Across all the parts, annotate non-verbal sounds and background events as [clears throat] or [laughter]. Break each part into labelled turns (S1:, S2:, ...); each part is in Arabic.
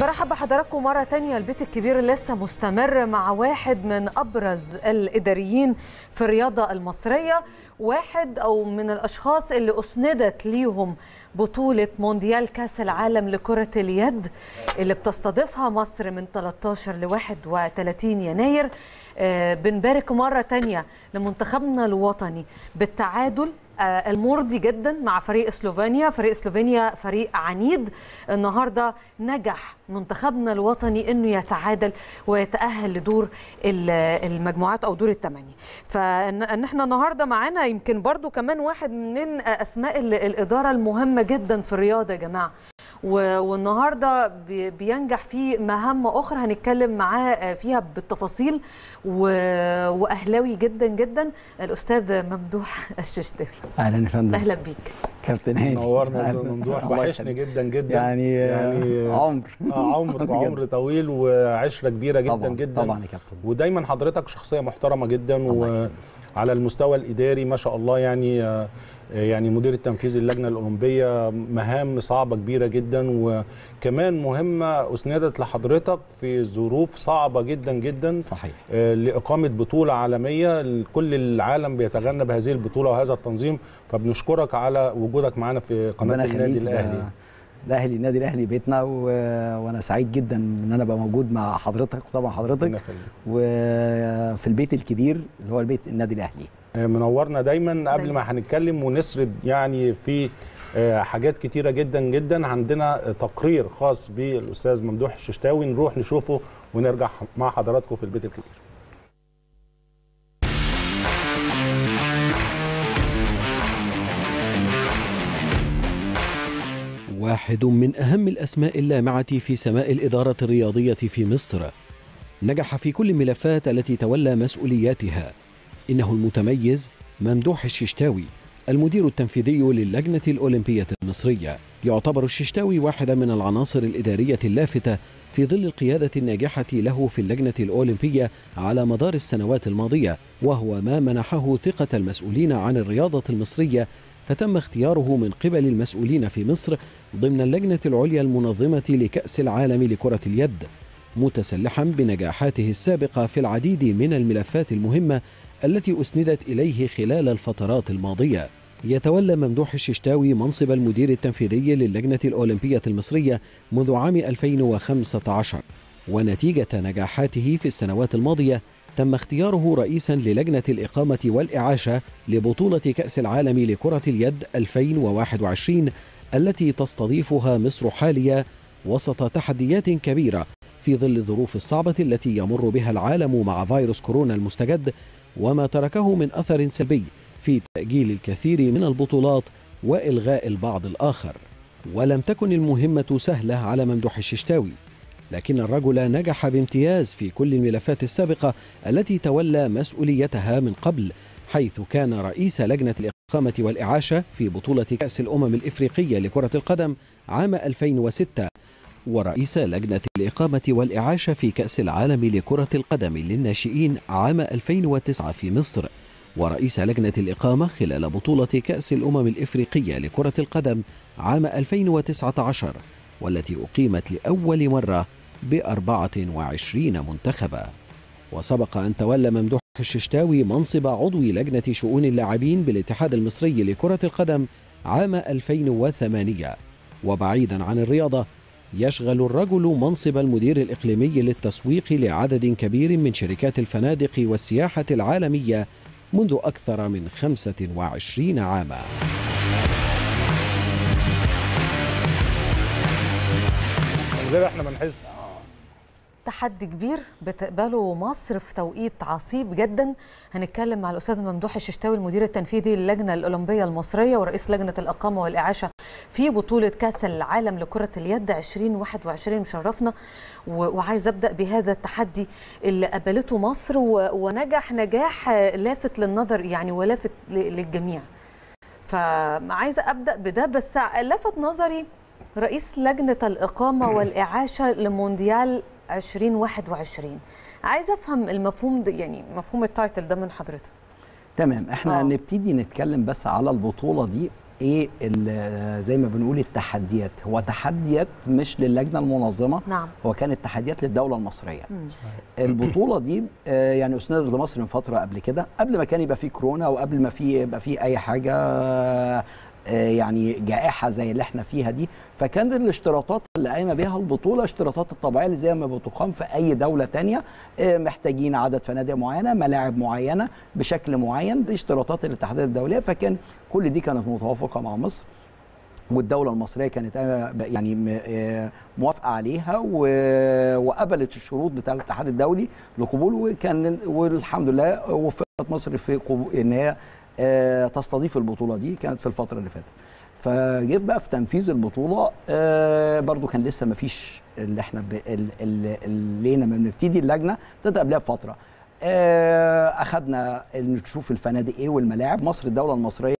S1: برحب بحضراتكم مرة تانية. البيت الكبير لسه مستمر مع واحد من أبرز الإداريين في الرياضة المصرية واحد أو من الأشخاص اللي أسندت ليهم بطولة مونديال كأس العالم لكرة اليد اللي بتستضيفها مصر من 13 ل 31 يناير. آه، بنبارك مرة تانية لمنتخبنا الوطني بالتعادل المرضي جدا مع فريق سلوفينيا فريق سلوفينيا فريق عنيد. النهارده نجح منتخبنا الوطني إنه يتعادل ويتأهل لدور ال- المجموعات أو دور الثمانيه فان إحنا النهارده معانا يمكن برضو كمان واحد من أسماء ال- الإدارة المهمة جدا في الرياضة يا جماعة. والنهارده بي- بينجح في مهام أخرى هنتكلم معاه فيها بالتفاصيل و- واهلاوي جدا جدا الأستاذ ممدوح الششتري
S2: أهلا يا فندم.
S1: أهلا بيك.
S2: كابتن هاني.
S3: نورنا
S2: أهلاً.
S3: أستاذ ممدوح. وحشني. جدا جدا.
S2: يعني, يعني عمر.
S3: آه عمر
S2: بجد.
S3: وعمر طويل وعشرة كبيرة جدا
S2: طبعا
S3: جدا.
S2: طبعا يا كابتن.
S3: ودايما حضرتك شخصية محترمة جدا. وعلى المستوى الإداري ما شاء الله يعني آه، يعني مدير التنفيذي اللجنة الأولمبية مهام صعبة كبيرة جدا وكمان مهمة أسندت لحضرتك في ظروف صعبة جدا جدا
S2: صحيح.
S3: آه، لإقامة بطولة عالمية. كل العالم بيتغنى بهذه البطولة وهذا التنظيم فبنشكرك على وجودك معنا في
S2: قناة
S3: النادي
S2: الأهلي.
S3: الاهلي
S2: النادي الأهلي بيتنا و... وأنا سعيد جدا إن أنا أبقى موجود مع حضرتك وطبعا حضرتك. وفي البيت الكبير اللي هو البيت النادي
S3: الأهلي. منورنا دايما قبل
S1: دايماً.
S3: ما هنتكلم ونسرد يعني في آه، حاجات كتيرة جدا جدا. عندنا تقرير خاص بالأستاذ ممدوح الششتاوي نروح نشوفه ونرجع مع حضراتكم في البيت الكبير.
S4: واحد من أهم الأسماء اللامعة في سماء الإدارة الرياضية في مصر. نجح في كل الملفات التي تولى مسؤولياتها. إنه المتميز ممدوح الششتاوي المدير التنفيذي للجنة الأولمبية المصرية. يعتبر الششتاوي واحدة من العناصر الإدارية اللافتة في ظل القيادة الناجحة له في اللجنة الأولمبية على مدار السنوات الماضية وهو ما منحه ثقة المسؤولين عن الرياضة المصرية فتم اختياره من قبل المسؤولين في مصر ضمن اللجنة العليا المنظمة لكأس العالم لكرة اليد متسلحا بنجاحاته السابقة في العديد من الملفات المهمة التي أسندت إليه خلال الفترات الماضية. يتولى ممدوح الششتاوي منصب المدير التنفيذي للجنة الأولمبية المصرية منذ عام 2015 ونتيجة نجاحاته في السنوات الماضية تم اختياره رئيسا للجنة الإقامة والإعاشة لبطولة كأس العالم لكرة اليد 2021 التي تستضيفها مصر حاليا وسط تحديات كبيرة في ظل الظروف الصعبة التي يمر بها العالم مع فيروس كورونا المستجد وما تركه من أثر سلبي في تأجيل الكثير من البطولات وإلغاء البعض الآخر. ولم تكن المهمة سهلة على ممدوح الششتاوي لكن الرجل نجح بامتياز في كل الملفات السابقة التي تولى مسؤوليتها من قبل حيث كان رئيس لجنة الإقامة والإعاشة في بطولة كأس الأمم الإفريقية لكرة القدم عام 2006 ورئيس لجنة الإقامة والإعاشة في كأس العالم لكرة القدم للناشئين عام 2009 في مصر. ورئيس لجنة الإقامة خلال بطولة كأس الأمم الإفريقية لكرة القدم عام 2019 والتي أقيمت لأول مرة بأربعة وعشرين منتخبا. وسبق أن تولى ممدوح الششتاوي منصب عضو لجنة شؤون اللاعبين بالاتحاد المصري لكرة القدم عام 2008 وبعيدا عن الرياضة يشغل الرجل منصب المدير الإقليمي للتسويق لعدد كبير من شركات الفنادق والسياحة العالمية منذ أكثر من 25 عاماً.
S3: غير إحنا ما نحس.
S1: تحدي كبير بتقبله مصر في توقيت عصيب جدا. هنتكلم مع الأستاذ ممدوح الششتاوي المدير التنفيذي للجنة الأولمبية المصرية ورئيس لجنة الإقامة والإعاشة في بطولة كأس العالم لكرة اليد 2021 مشرفنا وعايز أبدأ بهذا التحدي اللي قبلته مصر ونجح نجاح لافت للنظر يعني ولافت للجميع. فعايزه أبدأ بده بس لفت نظري رئيس لجنة الإقامة والإعاشة لمونديال 2021 عايزه افهم المفهوم ده يعني مفهوم التايتل ده من حضرتك.
S2: تمام. إحنا
S1: آه.
S2: نبتدي نتكلم بس على البطولة دي إيه ال- زي ما بنقول التحديات. هو تحديات مش للجنة المنظمة
S1: نعم.
S2: هو كانت تحديات للدولة المصرية. البطولة دي آه، يعني اسندت لمصر من فترة قبل كده قبل ما كان يبقى في كورونا وقبل ما في يبقى في أي حاجة آه، يعني جائحة زي اللي إحنا فيها دي. فكان الاشتراطات اللي قايمة بيها البطولة اشتراطات الطبيعية اللي زي ما بتقام في أي دولة تانية آه، محتاجين عدد فنادق معينة ملاعب معينة بشكل معين. دي اشتراطات الاتحادات الدولية. فكان كل دي كانت متوافقة مع مصر والدولة المصرية كانت آه، يعني آه، موافقة عليها وقبلت الشروط بتاع الاتحاد الدولي لقبول وكان والحمد لله وفقت مصر في إن هي آه، تستضيف البطولة دي كانت في الفترة اللي فاتت. فجيت بقى في تنفيذ البطولة آه، برضو كان لسه ما فيش اللي إحنا اللي لما بنبتدي اللجنة ابتدى قبلها بفترة. آه، أخذنا نشوف الفنادق إيه والملاعب. مصر الدولة المصرية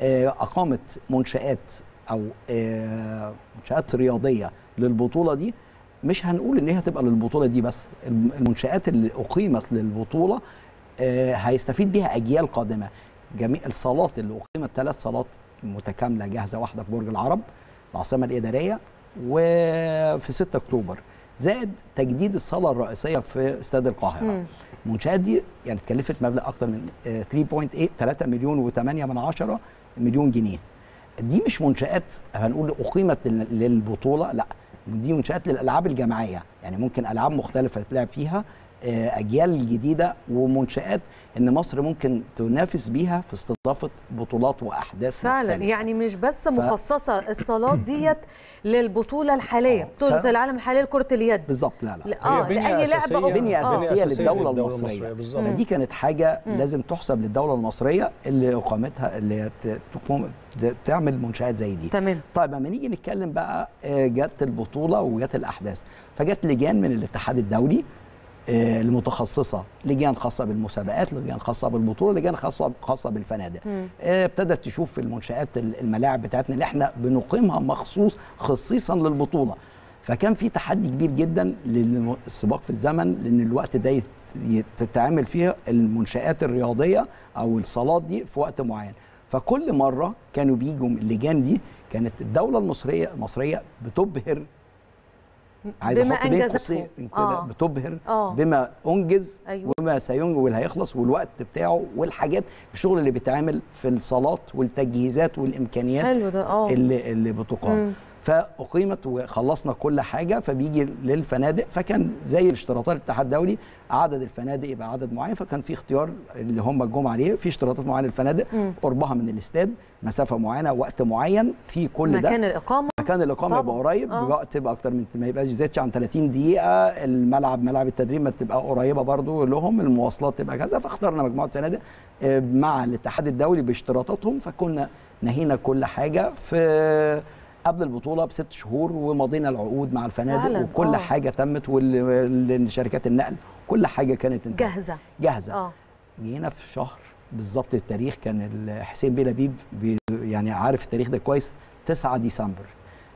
S2: آه، أقامت منشآت أو آه، منشآت رياضية للبطولة دي. مش هنقول إن هي هتبقى للبطولة دي بس الم- المنشآت اللي أقيمت للبطولة آه، هيستفيد بيها أجيال قادمة. جميع الصالات اللي أقيمت ثلاث صالات متكاملة جاهزة واحدة في برج العرب العاصمة الإدارية وفي 6 أكتوبر. زائد تجديد الصالة الرئيسية في استاد القاهرة.
S1: مم.
S2: المنشآت دي يعني اتكلفت مبلغ أكتر من آه، 3.8 3 مليون و8 من عشرة مليون جنيه. دي مش منشآت هنقول أقيمت لل- للبطولة لا دي منشآت للألعاب الجماعية. يعني ممكن ألعاب مختلفة تلعب فيها آه، أجيال جديدة ومنشآت إن مصر ممكن تنافس بيها في استضافة بطولات وأحداث
S1: فعلا
S2: مختلفة.
S1: يعني مش بس مخصصة الصالات ديت للبطولة الحالية
S2: آه.
S1: بطولة
S2: ف-
S1: العالم الحاليه لكرة اليد
S2: بالظبط لا لا
S1: لا،
S3: آه بنية
S1: لأي لعبه.
S2: بنية
S1: آه.
S2: أساسية للدولة المصرية.
S3: بالظبط
S2: فدي كانت حاجة
S1: مم.
S2: لازم تحسب للدولة المصرية اللي أقامتها اللي تقوم تعمل منشآت زي دي
S1: تمام
S2: طيب أما نيجي نتكلم بقى آه، جت البطولة وجت الأحداث فجت لجان من الاتحاد الدولي آه، المتخصصة لجان خاصة بالمسابقات لجان خاصة بالبطولة لجان خاصة خاصة بالفنادق. آه، ابتدت تشوف المنشآت ال- الملاعب بتاعتنا اللي إحنا بنقيمها مخصوص خصيصا للبطولة. فكان في تحدي كبير جدا للسباق في الزمن لأن الوقت ده يت- يت- تتعمل فيه المنشآت الرياضية أو الصالات دي في وقت معين. فكل مرة كانوا بيجوا اللجان دي كانت الدولة المصريه المصرية بتبهر عايز
S1: بما
S2: أحط بين. قوسين
S1: آه.
S2: بتبهر
S1: آه.
S2: بما أنجز
S1: أيوة.
S2: وما سينجز واللي هيخلص والوقت بتاعه والحاجات الشغل اللي بيتعمل في الصالات والتجهيزات والإمكانيات
S1: حلو ده آه
S2: اللي اللي بتقام. فأقيمت وخلصنا كل حاجة فبيجي للفنادق فكان زي الاشتراطات الاتحاد الدولي عدد الفنادق يبقى عدد معين فكان في اختيار اللي هم جم عليه في اشتراطات معينة للفنادق. قربها من الاستاد مسافة معينة وقت معين في كل ده
S1: مكان الإقامة
S2: مكان
S1: الإقامة.
S2: يبقى قريب
S1: آه.
S2: بوقت يبقى أكتر من ما يبقاش يزيدش عن 30 دقيقة الملعب ملعب التدريب ما تبقى قريبة برضو لهم المواصلات تبقى كذا فاخترنا مجموعة فنادق آه، مع الاتحاد الدولي باشتراطاتهم فكنا نهينا كل حاجة في قبل البطولة بست شهور ومضينا العقود مع الفنادق
S1: فعلاً،
S2: وكل
S1: آه.
S2: حاجة تمت وشركات النقل كل حاجة كانت انتهت.
S1: جاهزة.
S2: جاهزة.
S1: آه.
S2: جينا في شهر بالظبط التاريخ كان حسين بيه لبيب بي يعني عارف التاريخ ده كويس. 9 ديسمبر.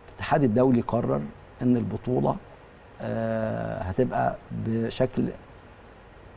S2: الاتحاد الدولي قرر إن البطولة آه هتبقى بشكل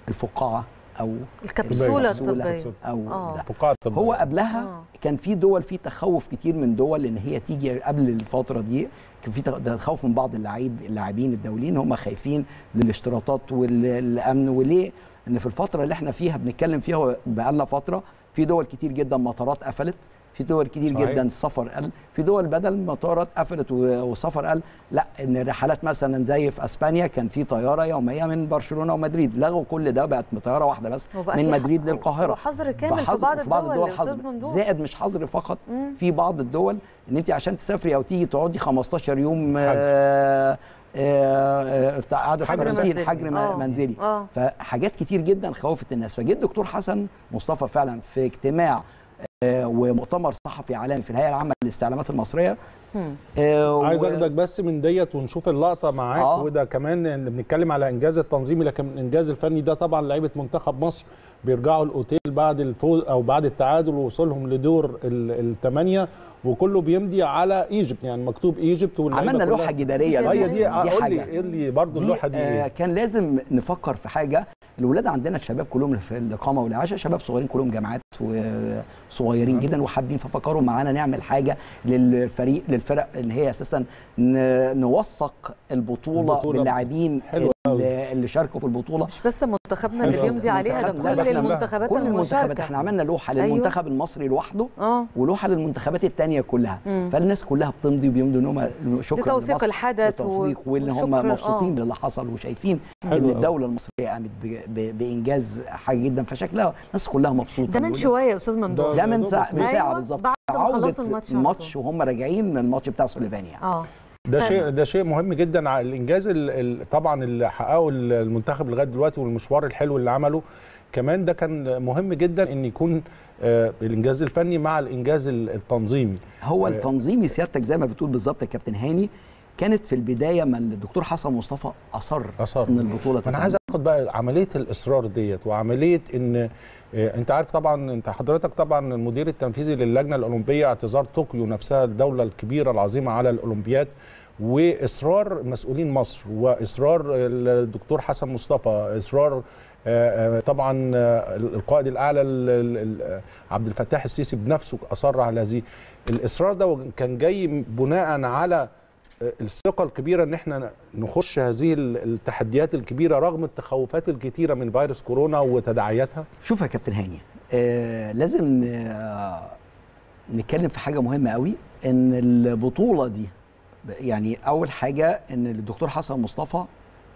S2: الفقاعة أو
S1: الكبسولة
S2: الكبسولة
S1: الطبية.
S2: أو
S1: آه.
S2: هو قبلها
S1: آه.
S2: كان في دول في تخوف كتير من دول إن هي تيجي قبل الفترة دي. كان في تخوف من بعض اللعيب اللاعبين الدوليين هم خايفين للاشتراطات والأمن. وليه؟ إن في الفترة اللي إحنا فيها بنتكلم فيها بقالنا فترة في دول كتير جدا مطارات قفلت. في دول كتير
S3: صحيح.
S2: جدا السفر قل في دول بدل مطارات قفلت و- والسفر قل لا إن الرحلات مثلا زي في أسبانيا كان في طيارة يومية من برشلونة ومدريد لغوا كل ده بقت طياره واحدة بس من مدريد للقاهرة
S1: وحظر كامل في
S2: فحظر-
S1: بعض
S2: في بعض
S1: الدول
S2: الدول حظر. زائد مش حظر فقط
S1: مم.
S2: في بعض الدول إن أنت عشان تسافري أو تيجي تقعدي 15 يوم آه، آه، آه، قاعدة في
S3: حجر
S2: كارانتين
S1: منزلي.
S2: حجر
S1: آه.
S2: منزلي فحاجات كتير جدا خوفت الناس فجيت دكتور حسن مصطفى فعلا في اجتماع ومؤتمر صحفي عالمي في الهيئة العامة للاستعلامات
S1: المصرية.
S2: آه،
S3: عايز أخدك بس من ديت ونشوف اللقطة معاك
S2: آه.
S3: وده كمان اللي بنتكلم على إنجاز التنظيمي لكن الانجاز الفني ده طبعا لعيبة منتخب مصر بيرجعوا الأوتيل بعد الفوز أو بعد التعادل ووصولهم لدور ال- الثمانيه وكله بيمضي على إيجيبت يعني مكتوب إيجيبت
S2: عملنا لوحة جدارية.
S3: هي. دي لي
S2: حاجة
S3: قول لي برضه
S2: دي
S3: اللوحة دي
S2: آه
S3: إيه
S2: كان لازم نفكر في حاجة. الولاد عندنا الشباب كلهم في الإقامة والإعاشة شباب صغيرين كلهم جامعات وصغيرين جدا وحابين ففكروا معانا نعمل حاجة للفريق للفرق اللي هي أساسا نوثق البطولة,
S3: البطولة.
S2: باللاعبين اللي, شاركوا في البطولة
S1: مش بس منتخبنا اللي. بيمضي عليها ده
S2: لا،
S1: كل المنتخبات
S2: كل المنتخبات
S1: المشاركة
S2: إحنا عملنا لوحة
S1: أيوة.
S2: للمنتخب المصري لوحده
S1: آه
S2: ولوحة للمنتخبات الثانية كلها
S1: مم.
S2: فالناس كلها بتمضي وبيمضوا إن هم شكرا
S1: لتوثيق الحدث و-
S2: وتوثيق وإن هم مبسوطين
S1: آه.
S2: باللي حصل وشايفين
S3: إن.
S2: الدولة المصرية قامت ب- ب- بإنجاز حاجة جدا فشكلها الناس كلها مبسوطة
S1: ده من. شوية يا أستاذ ممدوح
S2: ده من. ساعه من
S1: ساعة
S2: بالظبط
S1: بعد ما خلصوا الماتش.
S2: وهم راجعين من الماتش بتاع سليفانيا
S1: آه
S3: ده
S1: طيب.
S3: شيء ده شيء مهم جدا على الإنجاز ال- ال- طبعا اللي حققه ال- المنتخب لغاية دلوقتي والمشوار الحلو اللي عمله كمان ده كان مهم جدا إن يكون آه، الإنجاز الفني مع الإنجاز ال- التنظيمي
S2: هو
S3: آه.
S2: التنظيمي سيادتك زي ما بتقول بالظبط يا كابتن هاني كانت في البداية ما الدكتور حسن مصطفى أصر
S3: أصر.
S2: ان البطولة
S3: أنا عايز أخد بقى عملية الإصرار ديت وعملية إن آه، أنت عارف طبعا أنت حضرتك طبعا المدير التنفيذي للجنة الأولمبية اعتذار طوكيو نفسها الدولة الكبيرة العظيمة على الأولمبياد وإصرار مسؤولين مصر وإصرار الدكتور حسن مصطفى إصرار آه، آه، طبعا القائد الأعلى ال- ال- ال- عبد الفتاح السيسي بنفسه أصر على هذه الإصرار ده كان جاي بناء على الثقة الكبيرة إن إحنا نخش هذه التحديات الكبيرة رغم التخوفات الكتيرة من فيروس كورونا وتداعياتها
S2: شوف يا كابتن هاني آه لازم آه نتكلم في حاجة مهمة قوي إن البطولة دي يعني أول حاجة إن الدكتور حسن مصطفى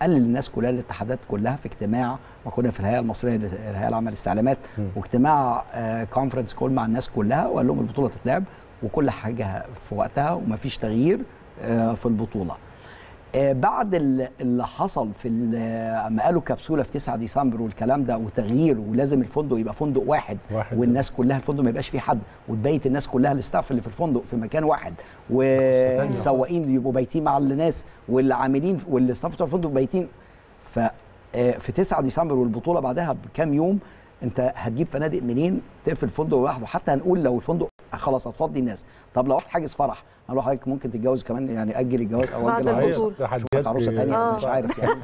S2: قال للناس كلها الاتحادات كلها في اجتماع وكنا في الهيئة المصرية الهيئة العامة للاستعلامات. واجتماع آه كونفرنس كول مع الناس كلها وقال لهم البطولة تتلعب وكل حاجة في وقتها ومفيش تغيير في البطولة آه، بعد ال- اللي حصل في ال- لما قالوا كبسوله في 9 ديسمبر والكلام ده وتغيير ولازم الفندق يبقى فندق واحد,
S3: واحد.
S2: والناس كلها الفندق ما يبقاش فيه حد وتبيت الناس كلها الاستاف اللي في الفندق في مكان واحد. والسواقين يبقوا بايتين مع الناس والعاملين والاستاف بتوع الفندق بايتين ف آه، في 9 ديسمبر والبطولة بعدها بكام يوم انت هتجيب فنادق منين تقفل الفندق لوحده حتى هنقول لو الفندق خلاص هتفضي الناس طب لو واحد حاجز فرح هنقول حضرتك ممكن تتجوز كمان يعني أجل الجواز أو
S1: أجل.
S2: العروسة
S3: تحديات
S2: شوف عروسة ثانية
S1: آه.
S2: مش عارف يعني.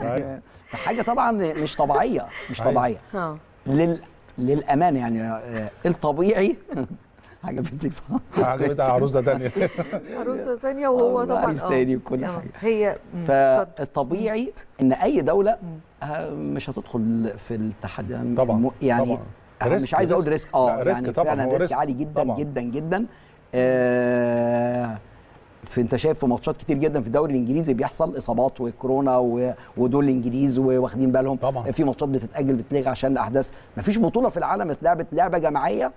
S2: [laughs] [laughs] حاجة طبعا مش طبيعية مش. طبيعية
S1: آه
S2: لل للأمانة يعني آه، الطبيعي [laughs] حاجة بنتك صح
S3: عجبتها عروسة تانية
S1: عروسة ثانية وهو
S2: آه،
S1: طبعا
S2: عريس
S1: آه.
S2: تاني وكل
S1: آه.
S2: حاجة.
S1: هي.
S2: فالطبيعي إن أي دولة آه، مش هتدخل في التحدي
S3: طبعا،
S2: يعني
S3: طبعا. risk-
S2: مش عايز أقول
S3: risk. آه
S2: يعني
S3: طبعا،
S2: فعلا risk
S3: risk.
S2: عالي جدا
S3: طبعا.
S2: جدا جدا آه، في انت شايف في ماتشات كتير جدا في الدوري الإنجليزي بيحصل إصابات وكورونا و- ودول الإنجليز واخدين بالهم
S3: طبعا.
S2: في ماتشات بتتأجل بتلغي عشان الأحداث مفيش بطولة في العالم اتلعبت لعبة جماعية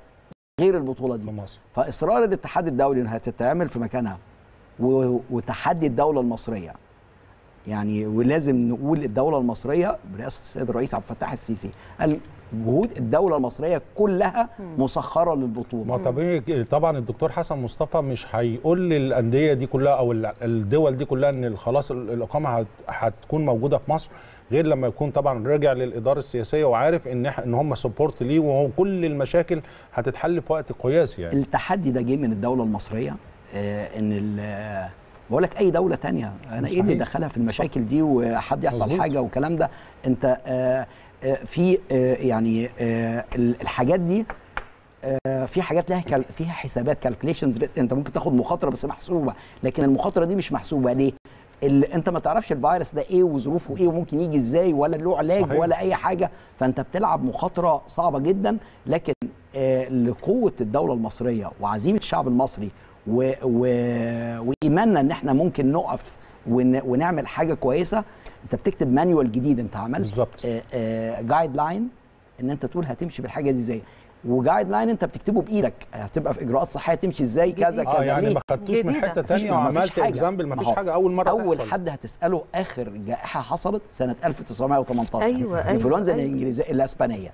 S2: غير البطولة دي
S3: مصر
S2: فإصرار الاتحاد الدولي إنها تتعمل في مكانها و- وتحدي الدولة المصرية يعني ولازم نقول الدولة المصرية برئاسه السيد الرئيس عبد الفتاح السيسي قال جهود الدولة المصرية كلها مسخرة للبطولة
S3: ما طبيعي طبعا الدكتور حسن مصطفى مش هيقول للأندية دي كلها أو ال- الدول دي كلها إن خلاص ال- الإقامة هت- هتكون موجودة في مصر غير لما يكون طبعا راجع للإدارة السياسية وعارف إن إن هم support ليه وهو كل المشاكل هتتحل في وقت قياسي يعني
S2: التحدي ده جه من الدولة المصرية آه إن ال- بقول لك أي دولة تانية أنا إيه اللي. دخلها في المشاكل دي وحد يحصل. حاجة والكلام ده أنت آه آه في آه يعني آه ال- الحاجات دي آه، في حاجات لها كال... فيها حسابات calculations انت ممكن تاخد مخاطرة بس محسوبة لكن المخاطرة دي مش محسوبة ليه؟ ال... انت ما تعرفش الفيروس ده إيه وظروفه إيه وممكن يجي إزاي ولا له علاج
S3: صحيح.
S2: ولا اي حاجة فانت بتلعب مخاطرة صعبة جدا لكن آه لقوة الدولة المصرية وعزيمة الشعب المصري و... و... وايماننا ان إحنا ممكن نقف ون... ونعمل حاجة كويسة انت بتكتب manual جديد انت عملت
S3: بالظبط.
S2: guideline ان انت تقول هتمشي بالحاجة دي إزاي و guideline انت بتكتبه بإيدك هتبقى في إجراءات صحية تمشي إزاي كذا كذا
S3: آه يعني
S2: ليه؟
S3: ما خدتوش من. حتة
S2: مفيش
S3: وعملت
S2: حاجة.
S3: example ما فيش حاجة أول مرة
S2: أول
S3: تحصل.
S2: حد هتسأله آخر جائحة حصلت سنة 1918
S1: أيوة، أيوة،
S2: الإنفلونزا
S1: أيوة.
S2: الإنجليزية الإسبانية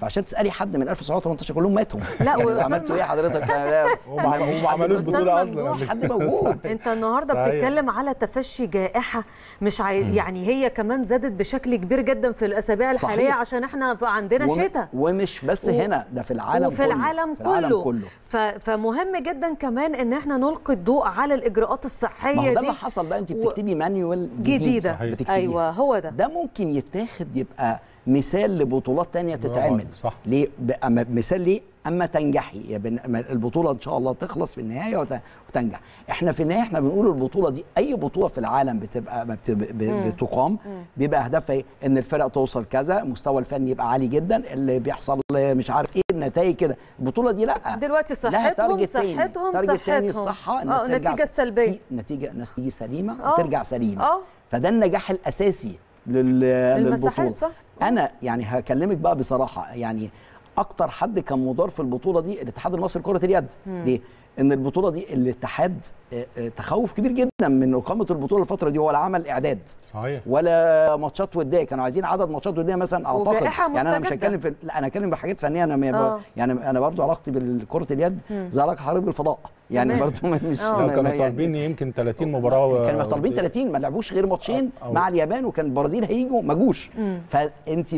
S2: فعشان تسألي حد من 1918 كلهم ماتوا
S1: لا،
S2: يعني عملتوا إيه حضرتك [laughs]
S3: وما
S2: ما
S3: عملوش بطولة.
S2: أصلا حد موجود [laughs]
S1: أنت النهارده. بتتكلم على تفشي جائحة مش عاي... يعني هي كمان زادت بشكل كبير جدا في الأسابيع الحالية
S2: صحيح.
S1: عشان إحنا بقى عندنا شتاء
S2: ومش بس هنا ده في العالم
S1: وفي
S2: كله
S1: العالم
S2: في العالم
S1: كله.
S2: كله
S1: ف... فمهم جدا كمان إن إحنا نلقي الضوء على الإجراءات
S2: ما
S1: الصحيه
S2: هو ده
S1: دي
S2: اللي حصل بقى انت
S1: و-
S2: بتكتبي مانيوال جديد
S1: جديده
S3: صحيح.
S2: بتكتبيها.
S1: أيوه هو ده
S2: ده ممكن يتاخد يبقى مثال لبطولات تانية تتعمل.
S3: صح.
S2: ليه؟ مثال ليه؟ أما تنجحي. يا بن... أما البطولة إن شاء الله تخلص في النهاية وت... وتنجح. إحنا في النهاية إحنا بنقول البطولة دي أي بطولة في العالم بتبقى. بتقام بيبقى هدفها إيه؟ إن الفرق توصل كذا المستوى الفني يبقى عالي جدا اللي بيحصل مش عارف إيه النتائج كده. البطولة دي لأ.
S1: دلوقتي
S2: لها
S1: صحتهم
S2: target تاني.
S1: صحتهم
S2: target تاني
S1: صحتهم.
S2: الصحة الناس
S1: آه
S2: ترجع
S1: النتيجه السلبيه
S2: تي- نتيجه الناس تيجي سليمة
S1: آه.
S2: وترجع سليمة.
S1: آه.
S2: فده النجاح
S1: الأساسي
S2: للبطولة.
S1: صح.
S2: أنا يعني هكلمك بقى بصراحة يعني أكتر حد كان مدار في البطولة دي الاتحاد المصري لكرة اليد. ليه؟ إن البطولة دي الاتحاد آه، آه، تخوف كبير جدا من إقامة البطولة الفترة دي ولا عمل إعداد
S3: صحيح
S2: ولا ماتشات ودية كانوا عايزين عدد ماتشات ودية مثلا
S1: أعتقد
S2: يعني أنا مش. هتكلم في لا أنا هتكلم بحاجات فنية أنا
S1: آه.
S2: يعني أنا برضو علاقتي بالكرة اليد زي علاقه حضرتك بالفضاء يعني. برضو مش
S1: آه.
S3: لا،
S2: ما-
S3: كانوا
S2: يعني-
S3: طالبين يمكن 30 مباراة
S2: كانوا طالبين
S3: ودية.
S2: 30 ما لعبوش غير ماتشين مع اليابان وكان البرازيل هيجوا ما جوش فأنت.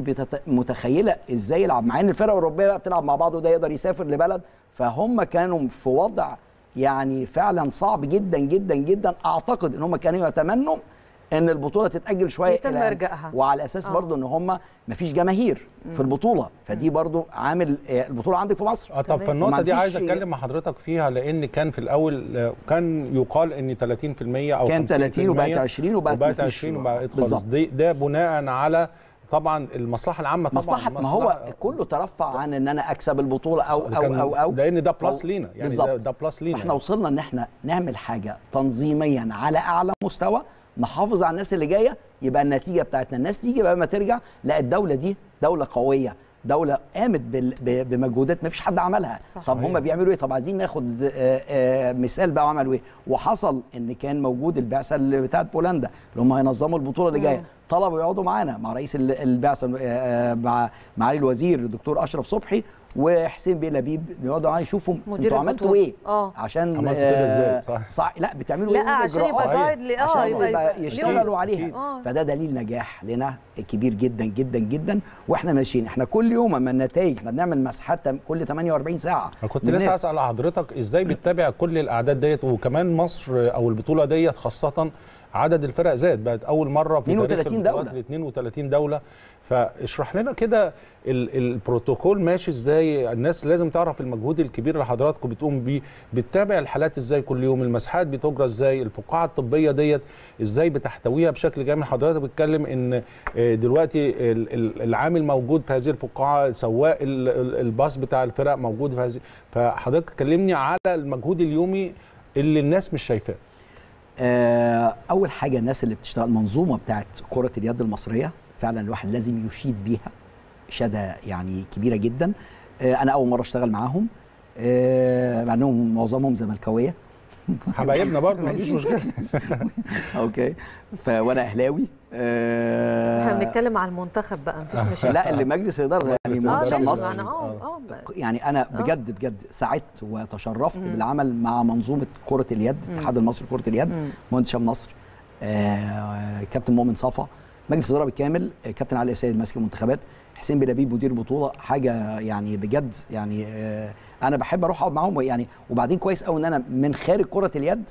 S2: متخيلة إزاي يلعب مع إن الفرق الأوروبية بقى بتلعب مع بعض وده يقدر يسافر لبلد فهم كانوا في وضع يعني فعلا صعب جدا جدا جدا. أعتقد إن هم كانوا يتمنوا إن البطولة تتأجل شوية
S1: يتم
S2: إلى-
S1: إرجاعها.
S2: وعلى أساس
S1: آه.
S2: برضو إن هم ما فيش جماهير في البطولة. فدي برضو عامل آه، البطولة عندك في مصر.
S3: آه طب. في
S2: النقطة
S3: دي عايز أتكلم مع حضرتك فيها لأن كان في الأول آه، كان يقال إن 30% أو
S2: كان 30 وبقت 20 وبقت
S3: وبقت
S2: مفيش
S3: 20 وبقت خالص. ده بناء على طبعا المصلحة العامة طبعا
S2: مصلحه ما هو كله ترفع عن إن أنا أكسب البطولة أو
S3: أو
S2: أو أو
S3: لأن ده
S2: plus
S3: لينا يعني
S2: بالظبط.
S3: ده, ده plus لينا
S2: إحنا وصلنا إن إحنا نعمل حاجة تنظيميا على أعلى مستوى نحافظ على الناس اللي جاية يبقى النتيجة بتاعتنا. الناس تيجي بقى ما ترجع لا الدولة دي دولة قوية دولة قامت بال- ب- بمجهودات ما فيش حد عملها.
S1: صح.
S2: طب هم بيعملوا إيه؟ طب عايزين ناخد آه، آه، مثال بقى عملوا إيه؟ وحصل إن كان موجود البعثة اللي بتاعت بولندا اللي هم هينظموا البطولة اللي جاية. طلبوا يقعدوا معانا مع رئيس ال- البعثة آه، آه، مع معالي الوزير الدكتور أشرف صبحي وحسين بيه لبيب يقعدوا معايا يشوفوا أنتوا عملتوا. إيه
S1: آه.
S2: عشان
S3: عملتوا كده إزاي؟ صح.
S2: صح لا بتعملوا
S1: لا
S2: إيه
S1: عشان يبقى جايد آه
S2: عشان
S1: يبقى,
S2: يشتغلوا عليها
S1: آه.
S2: فده دليل نجاح لنا كبير جدا جدا جدا وإحنا ماشيين إحنا كل يوم أما النتائج إحنا بنعمل مساحات كل 48 ساعة
S3: أنا كنت. لسه اسال حضرتك إزاي بتتابع كل الأعداد ديت وكمان مصر أو البطولة ديت خاصة عدد الفرق زاد بقت أول مرة في
S2: 32
S3: تاريخ البطولات
S2: دولة.
S3: ل 32 دولة. فاشرح لنا كده ال- البروتوكول ماشي إزاي؟ الناس لازم تعرف المجهود الكبير اللي حضراتكم بتقوم بيه. بتتابع الحالات إزاي كل يوم؟ المساحات بتجرى إزاي؟ الفقاعة الطبية ديت إزاي بتحتويها؟ بشكل جامد. حضرتك بتتكلم إن آه، دلوقتي ال- ال- العامل موجود في هذه الفقاعة سواق ال- ال- الباص بتاع الفرق موجود في هذه. فحضرتك كلمني على المجهود اليومي اللي الناس مش شايفاه.
S2: أول حاجة الناس اللي بتشتغل المنظومه بتاعت كرة اليد المصرية فعلا الواحد لازم يشيد بيها اشاده يعني كبيرة جدا. آه، أنا أول مرة أشتغل معاهم آه، مع إنهم معظمهم زملكاوية.
S3: حبايبنا برضه [laughs] مفيش مشكلة. [laughs]
S2: أوكي. ف وأنا أهلاوي. آه،
S1: إحنا بنتكلم على المنتخب بقى مفيش مشكله
S2: لا اللي مجلس الإدارة يعني
S3: مجلس
S2: منتخب مصر.
S1: آه آه
S2: يعني أنا بجد بجد سعدت وتشرفت بالعمل مع منظومة كرة اليد الاتحاد المصري لكرة اليد مهندس هشام نصر. آه، كابتن مؤمن صفا. مجلس الإدارة بالكامل آه، كابتن علي سيد ماسك المنتخبات. حسين بلبيب مدير بطولة حاجة يعني بجد يعني آه، أنا بحب أروح أقعد معاهم يعني وبعدين كويس قوي إن أنا من خارج كرة اليد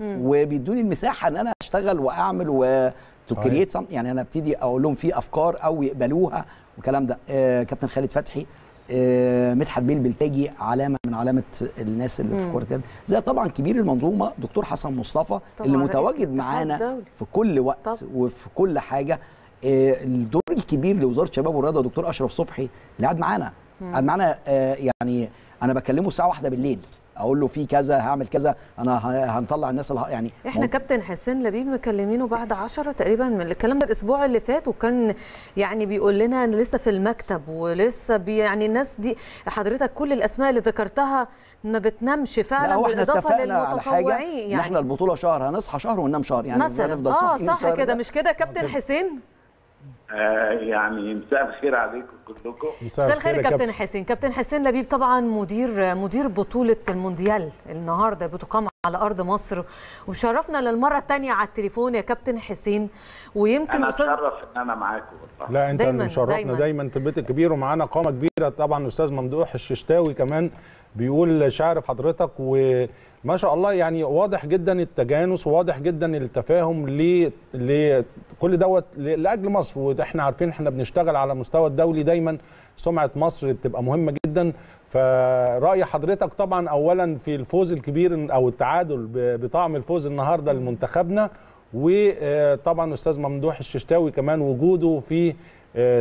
S2: وبيدوني المساحة إن أنا أشتغل وأعمل و تكريت يعني أنا أبتدي أقول لهم في أفكار أو يقبلوها والكلام ده. آه كابتن خالد فتحي آه مدحت بيه البلتاجي علامة من علامة الناس اللي في كرة اليد. زي طبعا كبير المنظومة دكتور حسن مصطفى اللي متواجد معانا. في كل وقت
S1: طبعا.
S2: وفي كل حاجة. آه الدور الكبير لوزارة الشباب والرياضة دكتور أشرف صبحي. اللي قاعد معانا قاعد معانا آه يعني أنا بكلمه الساعة واحدة بالليل. أقول له في كذا هعمل كذا. أنا هنطلع الناس اللي يعني إحنا
S1: كابتن حسين لبيب مكلمينه بعد عشرة تقريبا من الكلام ده الأسبوع اللي فات وكان يعني بيقول لنا إن لسه في المكتب ولسه بي يعني الناس دي حضرتك كل الأسماء اللي ذكرتها ما بتنامش
S2: لا
S1: فعلا
S2: هو إحنا
S1: بالإضافة
S2: اتفقنا على حاجة
S1: للمتطوعين
S2: ان إحنا البطولة شهر هنصحى شهر وننام شهر يعني
S1: مثلا.
S2: آه
S1: صح كده
S2: ده.
S1: مش كده كابتن حسين؟
S5: يعني مساء الخير عليكم كلكم.
S1: مساء الخير يا كابتن حسين. كابتن حسين لبيب طبعا مدير مدير بطولة المونديال النهارده بتقام على أرض مصر. وشرفنا للمرة الثانية على التليفون يا كابتن حسين. ويمكن
S5: أنا
S1: أستاذ
S5: أتشرف إن أنا معاكم والله.
S3: لا أنت
S1: دايماً-
S3: اللي مشرفنا
S1: دايماً.
S3: دايما في البيت الكبير. ومعانا قامة كبيرة طبعا أستاذ ممدوح الششتاوي كمان بيقول شعر حضرتك وما شاء الله يعني واضح جدا التجانس وواضح جدا التفاهم لكل دوت لأجل مصر. وإحنا عارفين إحنا بنشتغل على مستوى الدولي دايما. سمعة مصر بتبقى مهمة جدا. فرأي حضرتك طبعا اولا في الفوز الكبير أو التعادل بطعم الفوز النهارده لمنتخبنا. وطبعا أستاذ ممدوح الششتاوي كمان وجوده في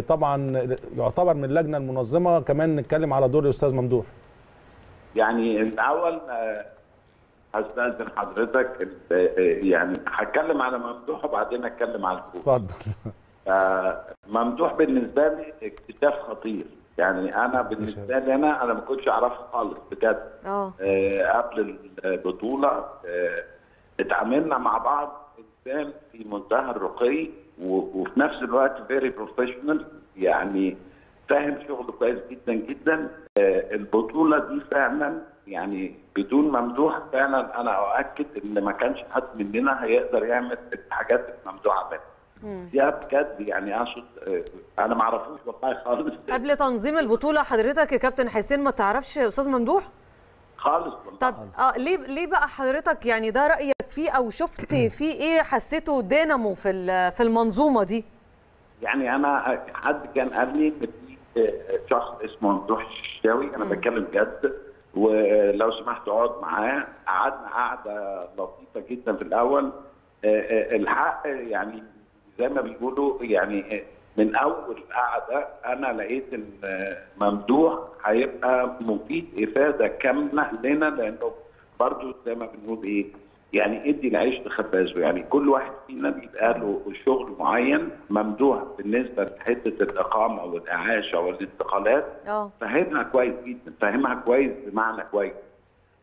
S3: طبعا يعتبر من اللجنة المنظمة. كمان نتكلم على دور الأستاذ ممدوح.
S5: يعني الأول هستاذن حضرتك آه، يعني هتكلم على ممدوح وبعدين اتكلم على الكوره
S3: اتفضل.
S5: آه، ممدوح بالنسبة لي اكتشاف خطير. يعني أنا بالنسبة لي أنا أنا ما كنتش أعرفه خالص بجد.
S1: آه.
S5: آه، قبل البطولة آه، اتعاملنا مع بعض إنسان في منتهى الرقي وفي نفس الوقت very professional يعني فاهم شغله كويس جدا جدا. آه، البطولة دي فعلا يعني بدون ممدوح فعلا أنا أؤكد إن ما كانش حد مننا هيقدر يعمل الحاجات اللي ممدوح عملها دي بجد يعني اقصد آه، أنا ما أعرفوش والله خالص. [laughs]
S1: قبل تنظيم البطولة حضرتك يا كابتن حسين ما تعرفش أستاذ ممدوح؟
S5: خالص والله.
S1: طب آه ليه ليه بقى حضرتك يعني ده رأيك فيه أو شفت فيه إيه حسيته دينامو في ال- في المنظومة دي؟
S5: يعني أنا حد كان قال لي ان في شخص اسمه ممدوح الشاوي أنا بتكلم جد. ولو سمحت اقعد معاه. قعدنا قعدة لطيفة جدا في الأول. الحق يعني زي ما بيقولوا يعني من أول قعدة أنا لقيت ان ممدوح هيبقى مفيد إفادة كاملة لنا لأنه برضو زي ما بنقول إيه يعني ادي العيش لخبازه يعني كل واحد فينا بيبقى له شغل معين ممدوح بالنسبة لحتة الإقامة والإعاشة والانتقالات.
S1: آه.
S5: فاهمها كويس جدا. فاهمها كويس بمعنى كويس.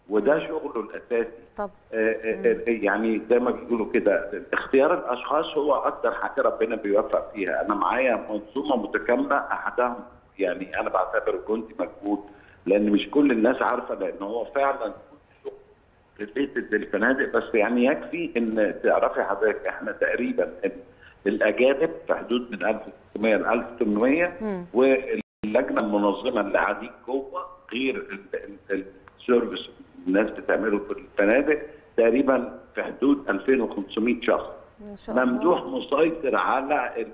S5: وده شغله الأساسي.
S1: طب.
S5: آه، آه، آه، يعني زي ما بيقولوا كده اختيار الأشخاص هو أكتر حاجة ربنا بيوفق فيها. أنا معايا منظومة متكاملة أحدهم. يعني أنا بعتبره جندي مجهود لأن مش كل الناس عارفة لأن هو فعلا ريليتد للفنادق بس يعني يكفي إن تعرفي حضرتك إحنا تقريبا ال- الأجانب في حدود من 1600 ل 1800
S1: مم.
S5: واللجنة المنظمة اللي قاعدين جوه غير ال- ال- السيرفيس الناس بتعمله في الفنادق تقريبا في حدود 2500 شخص
S1: ما شاء الله
S5: ممدوح مسيطر على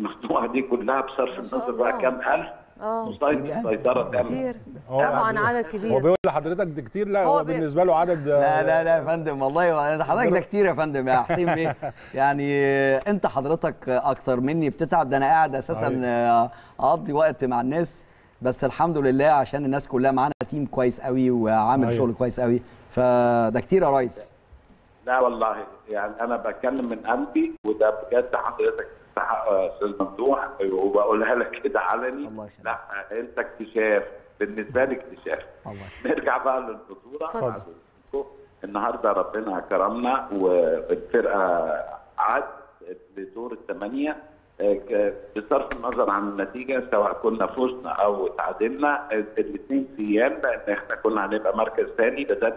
S5: المجموعة دي كلها بصرف النظر بقى. كام
S1: ألف
S5: مسيطر سيطره
S1: كتير.
S3: هو
S1: طبعا
S3: يعني-
S1: عدد
S3: هو
S1: كبير
S3: بيقول لحضرتك ده كتير لا
S1: هو
S3: هو بالنسبة له عدد
S2: لا لا لا يا فندم والله حضرتك ده [laughs] كتير يا فندم يا حسين بيه. [laughs] يعني أنت حضرتك أكتر مني بتتعب ده أنا قاعد أساسا
S3: صحيح.
S2: أقضي وقت مع الناس بس الحمد لله عشان الناس كلها معانا تيم كويس قوي وعامل
S3: صحيح.
S2: شغل كويس قوي. فده كتير يا ريس.
S5: لا والله يعني أنا بتكلم من قلبي وده بجد حضرتك يا أستاذ ممدوح وبقولها لك كده علني.
S2: الله يخليك.
S5: لا أنت اكتشاف بالنسبة لي اكتشاف. نرجع بقى للبطوله. النهارده ربنا كرمنا والفرقة عدت لدور الثمانية. آه، بصرف النظر عن النتيجة سواء كنا فزنا أو تعادلنا الاثنين سيان لأن إحنا كنا هنبقى مركز ثاني بدات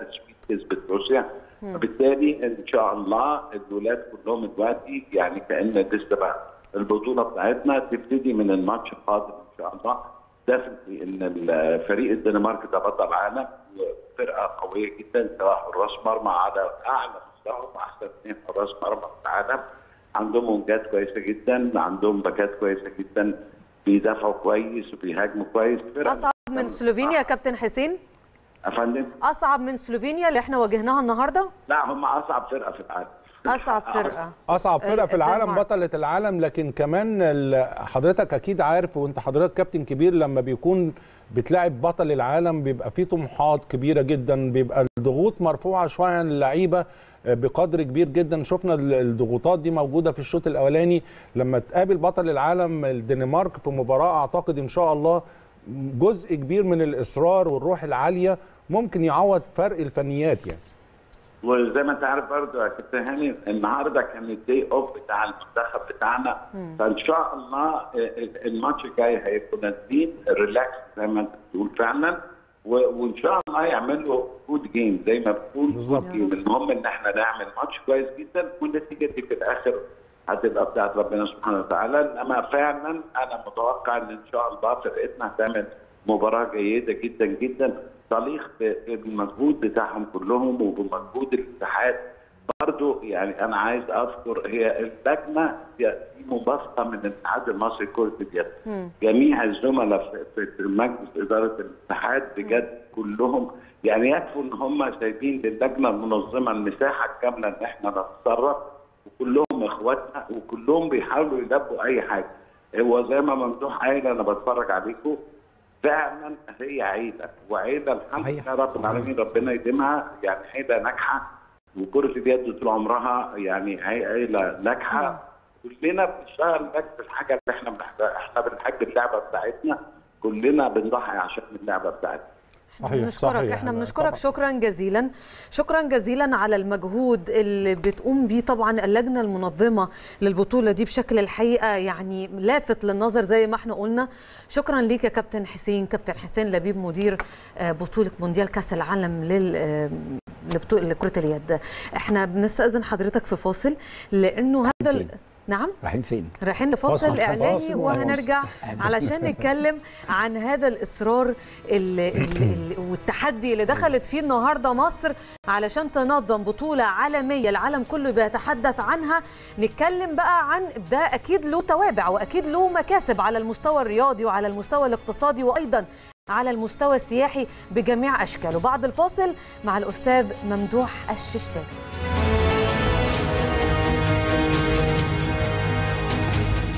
S5: كسبت روسيا. وبالتالي إن شاء الله الولاد كلهم دلوقتي يعني كأن لسه بقى البطولة بتاعتنا تبتدي من الماتش القادم إن شاء الله. دافنتلي إن الفريق الدنمارك ده بطل عالم وفرقة قوية جدا سواء حراس مرمى على أعلى مستوى واحسن اثنين حراس مرمى في العالم. عندهم ونجات كويسة جدا عندهم باكات كويسة جدا بيدافعوا كويس وبيهاجموا كويس.
S1: أصعب من سلوفينيا يا كابتن حسين؟
S5: يا فندم
S1: أصعب من سلوفينيا اللي إحنا واجهناها النهارده؟
S5: لا هم أصعب فرقة في العالم.
S1: أصعب فرقة.
S3: أصعب فرقة في العالم. بطلة العالم لكن كمان حضرتك أكيد عارف وأنت حضرتك كابتن كبير لما بيكون بتلاعب بطل العالم بيبقى فيه طموحات كبيرة جدا بيبقى الضغوط مرفوعة شوية عن اللعيبة بقدر كبير جدا. شفنا ال- الضغوطات دي موجودة في الشوط الأولاني لما تقابل بطل العالم الدنمارك في مباراة أعتقد إن شاء الله جزء كبير من الإصرار والروح العالية ممكن يعوض فرق الفنيات يعني.
S5: وزي ما انت عارف برضه يا كابتن هاني النهارده كان ال day off بتاع المنتخب بتاعنا. فإن شاء الله الماتش الجاي هيبقوا نازلين relax زي ما انت بتقول فعلا. وإن شاء الله يعملوا جود جيم زي ما بتقول.
S3: بالظبط.
S5: المهم إن إحنا نعمل ماتش كويس جدا والنتيجة دي في الآخر هتبقى بتاعت ربنا سبحانه وتعالى. انما فعلا أنا متوقع إن إن شاء الله فرقتنا هتعمل مباراة جيدة جدا جدا. تليق بالمجهود بتاعهم كلهم وبمجهود الاتحاد. برضو يعني أنا عايز أذكر هي اللجنة دي مبسطه من الاتحاد المصري لكرة اليد. جميع الزملاء في في مجلس إدارة الاتحاد بجد كلهم يعني يكفوا إن هم سايبين للجنه المنظمة المساحة الكاملة إن إحنا نتصرف. وكلهم إخواتنا وكلهم بيحاولوا يلبوا أي حاجة. هو زي ما ممدوح قايل أنا بتفرج عليكم. فعلا هي عيله وعيله الحمد. لله رب العالمين ربنا يديمها. يعني عيله ناجحة وكره اليد طول عمرها. يعني عي- عيله ناجحة. كلنا بنشتغل نفس الحاجة اللي إحنا بنحبها. إحنا بنحب اللعبة بتاعتنا. كلنا بنضحي عشان اللعبة بتاعتنا.
S3: صحيح
S1: بنشكرك
S3: صحيح إحنا
S1: بنشكرك.
S3: طبعاً.
S1: شكرا جزيلا. شكرا جزيلا على المجهود اللي بتقوم بيه طبعا اللجنة المنظمة للبطولة دي بشكل الحقيقة يعني لافت للنظر زي ما إحنا قلنا. شكرا ليك يا كابتن حسين. كابتن حسين لبيب مدير آه، بطولة مونديال كأس العالم لل آه، لكرة اليد. إحنا بنستأذن حضرتك في فاصل لأنه هذا؟ نعم.
S2: رايحين فين؟
S1: رايحين لفاصل
S3: فاصل،
S1: اعلاني وهنرجع علشان نتكلم عن هذا الإصرار ال ال ال والتحدي اللي دخلت فيه النهارده مصر علشان تنظم بطولة عالمية العالم كله بيتحدث عنها. نتكلم بقى عن ده أكيد له توابع وأكيد له مكاسب على المستوى الرياضي وعلى المستوى الاقتصادي وأيضا على المستوى السياحي بجميع أشكاله. بعد الفاصل مع الأستاذ ممدوح الششتاوي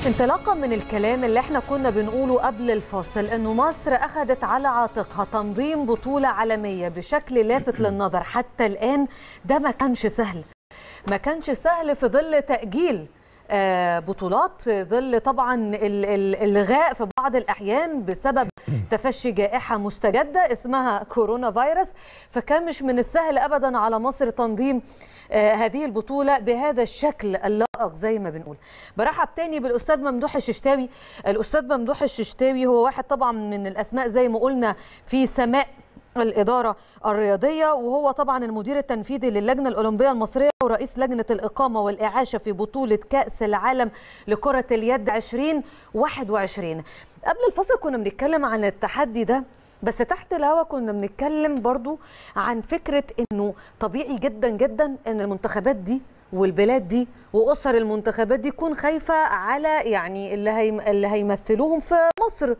S1: انطلاقا من الكلام اللي إحنا كنا بنقوله قبل الفاصل إنه مصر أخذت على عاتقها تنظيم بطولة عالمية بشكل لافت [clears throat] للنظر. حتى الآن ده ما كانش سهل. ما كانش سهل في ظل تأجيل آه، بطولات في ظل طبعا ال- ال- الغاء في بعض الأحيان بسبب [clears throat] تفشي جائحة مستجدة اسمها كورونا فيروس. فكان مش من السهل أبدا على مصر تنظيم هذه البطولة بهذا الشكل اللائق زي ما بنقول. برحب تاني بالأستاذ ممدوح الششتاوي. الأستاذ ممدوح الششتاوي هو واحد طبعا من الأسماء زي ما قلنا في سماء الإدارة الرياضية وهو طبعا المدير التنفيذي للجنة الأولمبية المصرية ورئيس لجنة الإقامة والإعاشة في بطولة كأس العالم لكرة اليد 2021 قبل الفصل كنا بنتكلم عن التحدي ده بس تحت الهوا كنا بنتكلم برضو عن فكرة إنه طبيعي جدا جدا إن المنتخبات دي والبلاد دي وأسر المنتخبات دي تكون خايفة على يعني اللي هي اللي هيمثلوهم في مصر.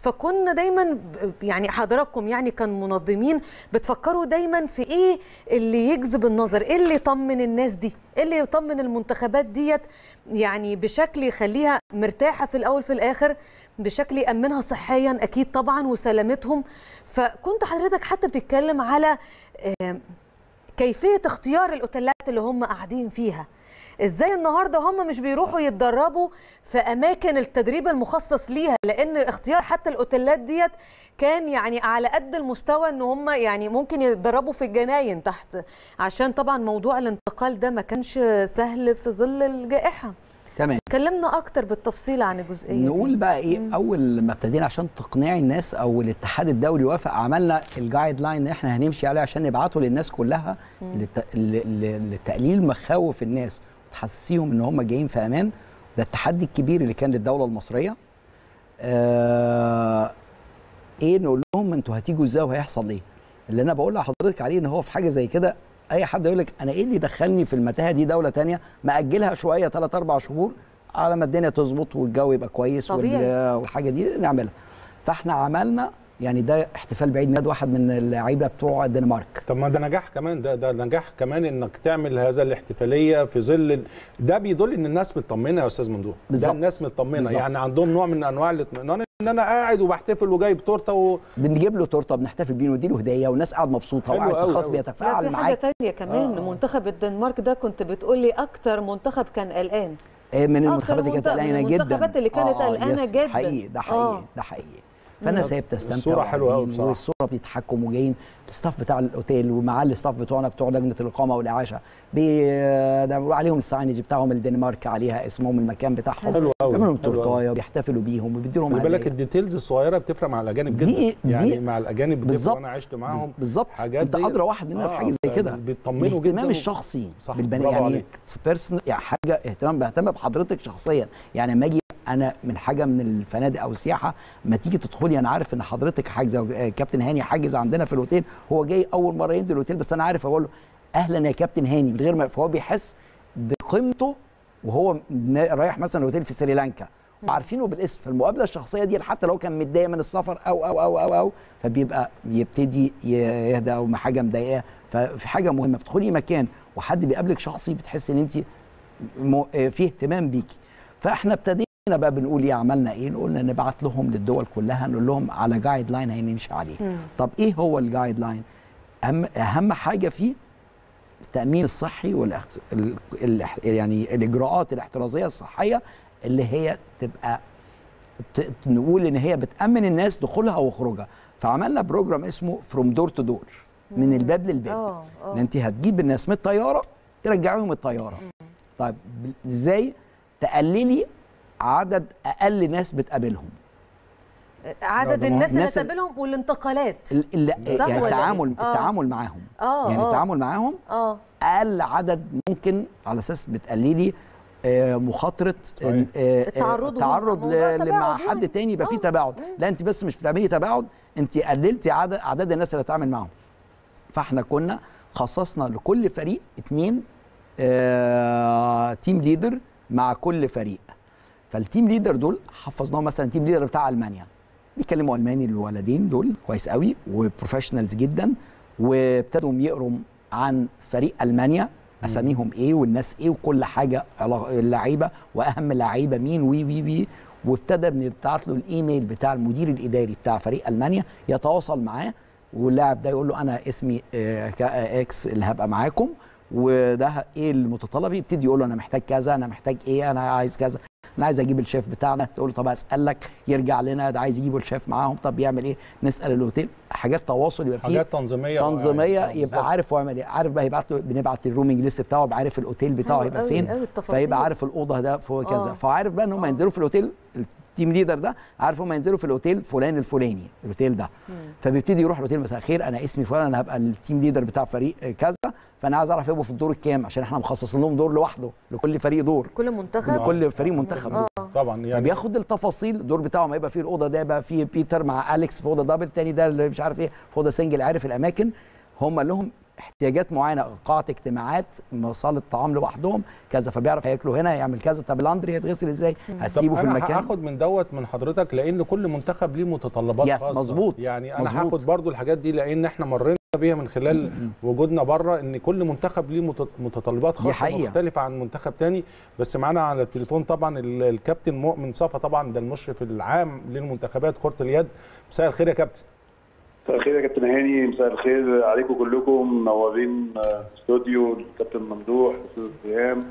S1: فكنا دايما يعني حضراتكم يعني كان منظمين بتفكروا دايما في إيه اللي يجذب النظر إيه اللي يطمن الناس دي إيه اللي يطمن المنتخبات ديت يعني بشكل يخليها مرتاحة في الأول في الآخر. بشكل يامنها صحيا؟ أكيد طبعا وسلامتهم. فكنت حضرتك حتى بتتكلم على آم، كيفية اختيار الأوتيلات اللي هم قاعدين فيها. إزاي النهارده هم مش بيروحوا يتدربوا في أماكن التدريب المخصص ليها؟ لأن اختيار حتى الأوتيلات ديت كان يعني على قد المستوى إن هم يعني ممكن يتدربوا في الجناين تحت. عشان طبعا موضوع الانتقال ده ما كانش سهل في ظل الجائحة.
S2: تمام.
S1: كلمنا أكتر بالتفصيل عن الجزئيه دي.
S2: نقول بقى إيه؟ أول ما ابتدينا عشان تقنعي الناس أو الاتحاد الدولي وافق عملنا الجايد لاين اللي إحنا هنمشي عليه عشان نبعته للناس كلها لت... ل- لتقليل مخاوف الناس وتحسسيهم إن هم جايين في أمان. ده التحدي الكبير اللي كان للدولة المصرية. آه إيه نقول لهم؟ أنتوا هتيجوا إزاي وهيحصل إيه؟ اللي أنا بقول لحضرتك عليه إن هو في حاجة زي كده اي حد يقول لك أنا إيه اللي دخلني في المتاهة دي دولة تانية مأجلها شوية 3 4 شهور على ما الدنيا تظبط والجو يبقى كويس
S1: طبيعي.
S2: وال- والحاجة دي نعملها فاحنا عملنا يعني ده احتفال بعيد ميلاد واحد من اللعيبة بتوع الدنمارك
S3: طب ما ده نجاح كمان ده ده نجاح كمان إنك تعمل هذا الاحتفالية في ظل ده بيدل إن الناس مطمنة يا أستاذ ممدوح ده. الناس
S2: مطمنة.
S3: يعني عندهم نوع من أنواع الاطمئنان إن أنا قاعد وبحتفل وجايب تورتة و...
S2: بنجيب له تورتة بنحتفل بيه ونديله هدية والناس قاعد
S3: مبسوطة
S2: وقاعد
S3: أوي.
S1: لا
S2: بيتفاعل
S1: في حاجة
S2: معاك
S1: تانية كمان
S3: آه.
S1: منتخب الدنمارك ده كنت بتقولي أكتر منتخب كان قلقان
S2: آه، من المنتخبات اللي كانت قلقانة جدا
S1: المنتخبات اللي كانت قلقانة
S2: yes،
S1: جدا.
S2: حقيقي ده حقيقي
S1: آه.
S2: ده حقيقي فالناس هي بتستمتع
S3: الصورة حلوة أوي
S2: وقاعدين
S3: بصراحة.
S2: والصورة بيضحكوا وجايين ال staff بتاع الأوتيل ومعاه ال staff بتوعنا بتوع لجنة الإقامة والإعاشة بي ده عليهم الساينج بتاعهم الدنمارك عليها اسمهم المكان بتاعهم.
S3: حلو قوي
S2: بيعملوا. تورتاية وبيحتفلوا بيهم وبيدوا لهم
S3: بالك.
S2: ال
S3: details الصغيرة بتفرق مع الأجانب
S2: دي-
S3: جدا.
S2: دي-
S3: يعني مع الأجانب
S2: بالظبط
S3: وأنا عشت معاهم
S2: بالظبط. أنت
S3: دي-
S2: أدرى واحد مننا في
S3: آه،
S2: حاجة زي كده.
S3: بيطمنوا جدا
S2: الاهتمام الشخصي بالبني يعني يعني حاجة اهتمام بهتم بحضرتك شخصيا. يعني لما أجي أنا من حاجة من الفنادق أو السياحه ما تيجي تدخلي أنا عارف ان حضرتك حاجزه آه، كابتن هاني حاجز عندنا في الاوتيل هو جاي اول مره ينزل الاوتيل بس أنا عارف أقول له أهلا يا كابتن هاني. من غير ما فهو بيحس بقيمته وهو رايح مثلا الاوتيل في سريلانكا. وعارفينه بالاسم فالمقابلة الشخصية دي حتى لو كان متضايق من السفر أو أو أو أو أو فبيبقى يبتدي يهدى أو حاجة مضايقاه. ففي حاجة مهمة بتدخلي مكان وحد بيقابلك شخصي بتحس إن انت آه، في اهتمام بيكي. فإحنا ابتدينا بقى بنقول إيه عملنا إيه؟ قلنا نبعت لهم للدول كلها نقول لهم على guideline هنمشي عليه طب إيه هو ال guideline أهم أهم حاجة فيه التأمين الصحي والاحت... ال... ال... يعني الإجراءات الاحترازية الصحية اللي هي تبقى. نقول إن هي بتأمن الناس دخولها وخروجها. فعملنا program اسمه from door to door من الباب للباب.
S1: آه
S2: إن
S1: آه
S2: أنت هتجيب الناس من الطيارة ترجعيهم الطيارة. طيب إزاي؟ تقللي عدد أقل ناس بتقابلهم
S1: عدد الناس اللي تقابلهم والانتقالات
S2: ال- ال-
S1: صح
S2: يعني
S1: ولا
S2: التعامل
S1: إيه؟ آه.
S2: التعامل معاهم
S1: آه
S2: يعني
S1: آه.
S2: التعامل معاهم
S1: آه
S2: أقل عدد ممكن على أساس بتقللي آه، مخاطرة آه، آه،
S1: التعرض
S2: تعرض
S1: موضوع
S2: ل-
S1: تباعد
S2: مع
S1: يعني.
S2: حد تاني يبقى في
S1: آه.
S2: تباعد لا انت بس مش بتعملي تباعد انت قللتي عدد اعداد الناس اللي هتتعامل معاهم فاحنا كنا خصصنا لكل فريق اتنين آه team leader مع كل فريق فال team leader دول حفظناهم مثلا team leader بتاع ألمانيا. بيتكلموا ألماني الولدين دول كويس قوي و professionals جدا وابتدوا يقروا عن فريق ألمانيا أساميهم إيه والناس إيه وكل حاجة اللعيبة وأهم لعيبة مين وي وي وي. وابتدى بنبعت له الإيميل بتاع المدير الإداري بتاع فريق ألمانيا يتواصل معاه واللاعب ده يقول له أنا اسمي آه، ك- آه، X اللي هبقى معاكم وده إيه المتطلب؟ يبتدي يقول له أنا محتاج كذا أنا محتاج إيه أنا عايز كذا. أنا عايز أجيب الشيف بتاعنا. تقول له طب اسألك يرجع لنا ده عايز يجيبوا الشيف معاهم. طب يعمل إيه؟ نسال الاوتيل. حاجات تواصل يبقى فيه
S3: حاجات
S2: تنظيمية
S3: تنظيمية بالظبط.
S2: يبقى عارف هو يعمل إيه. عارف بقى يبعت له بنبعت ال rooming list بتاعه عارف الاوتيل بتاعه هيبقى فين. فيبقى عارف الأوضة ده فوق كذا.
S1: آه.
S2: فعارف بقى ان هم
S1: آه.
S2: ينزلوا في ال hotel ال team leader ده عارف هم ينزلوا في الأوتيل فلان الفلاني الأوتيل ده. فبيبتدي يروح الأوتيل مساء الخير أنا اسمي فلان أنا هبقى ال team leader بتاع فريق كذا. فانا عايز اعرف يبقوا في الدور الكام؟ عشان إحنا مخصصين لهم دور لوحده لكل فريق دور.
S1: كل منتخب؟
S2: لكل فريق منتخب دور.
S3: طبعا يعني
S2: فبياخد التفاصيل الدور بتاعه ما يبقى فيه الأوضة ده يبقى فيه بيتر مع أليكس في أوضة double تاني ده اللي مش عارف إيه في أوضة single عارف الأماكن. هم لهم احتياجات معينة قاعة اجتماعات صاله طعام لوحدهم كذا فبيعرف هياكلوا هنا يعمل كذا. طب ال laundry هيتغسل إزاي؟ هتسيبه
S3: طب
S2: في
S3: أنا
S2: المكان؟
S3: هاخد من دوت من حضرتك لأن كل منتخب ليه متطلبات
S2: yes،
S3: خاصة.
S2: مظبوط،
S3: يعني
S2: أنا.
S3: هاخد برضو الحاجات دي لأن إحنا مرينا بيها من خلال وجودنا بره إن كل منتخب ليه مت- متطلبات خاصة
S2: حقيقة.
S3: مختلفة عن منتخب تاني. بس معانا على التليفون طبعا ال- الكابتن مؤمن صفا طبعا ده المشرف العام للمنتخبات كرة اليد. مساء الخير يا كابتن.
S6: مساء الخير يا كابتن هاني. مساء الخير عليكم كلكم منورين آه، استوديو الكابتن ممدوح أستاذ ريهام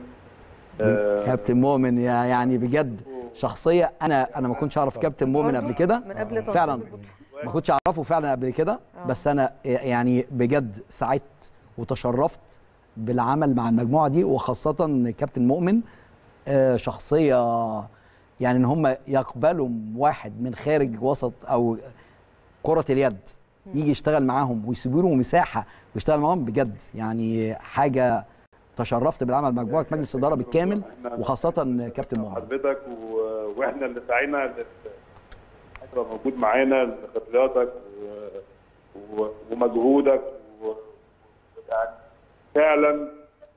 S6: آه،
S2: كابتن مؤمن يعني بجد شخصية أنا أنا ما كنتش أعرف كابتن مؤمن قبل كده.
S1: من قبل تنظيم
S2: فعلا
S1: البطولة.
S2: ما كنتش أعرفه فعلا قبل كده بس أنا يعني بجد سعدت وتشرفت بالعمل مع المجموعة دي وخاصة كابتن مؤمن آه، شخصية يعني إن هم يقبلوا واحد من خارج وسط أو كرة اليد يجي يشتغل معاهم ويسيبوا له مساحة ويشتغل معاهم بجد يعني حاجة تشرفت بالعمل مع مجموعة مجلس الاداره بالكامل وخاصة كابتن مؤمن.
S6: حضرتك وإحنا اللي سعينا تبقى موجود معانا لخبراتك و- و- ومجهودك و- ويعني فعلا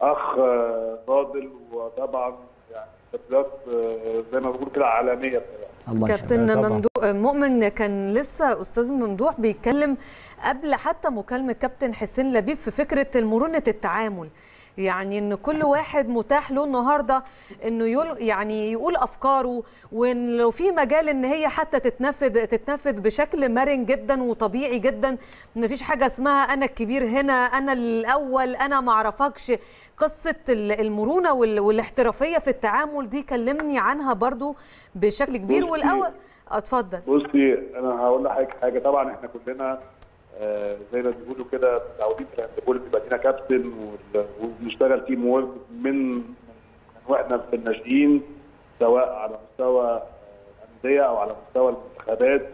S6: أخ آه، فاضل وطبعا يعني خبرات آه، زي ما بقول كده عالمية بصراحه
S2: الله يخليك.
S1: كابتن
S3: طبعاً.
S1: ممدوح مؤمن كان لسه أستاذ ممدوح بيتكلم قبل حتى مكالمة كابتن حسين لبيب في فكرة مرونه التعامل. يعني إن كل واحد متاح له النهارده إنه يعني يقول أفكاره وإن لو في مجال إن هي حتى تتنفذ تتنفذ بشكل مرن جدا وطبيعي جدا ما فيش حاجة اسمها أنا الكبير هنا أنا الأول أنا ما أعرفكش. قصة ال- المرونة وال- والاحترافية في التعامل دي كلمني عنها برضو بشكل كبير. والاول اتفضل.
S6: بصي أنا هقول لحضرتك حاجة. طبعا إحنا كلنا زي ما بيقولوا كده متعودين في ال handball بيبقى لينا كابتن وبنشتغل teamwork من من وإحنا في الناشئين سواء على مستوى آه، الأندية أو على مستوى المنتخبات.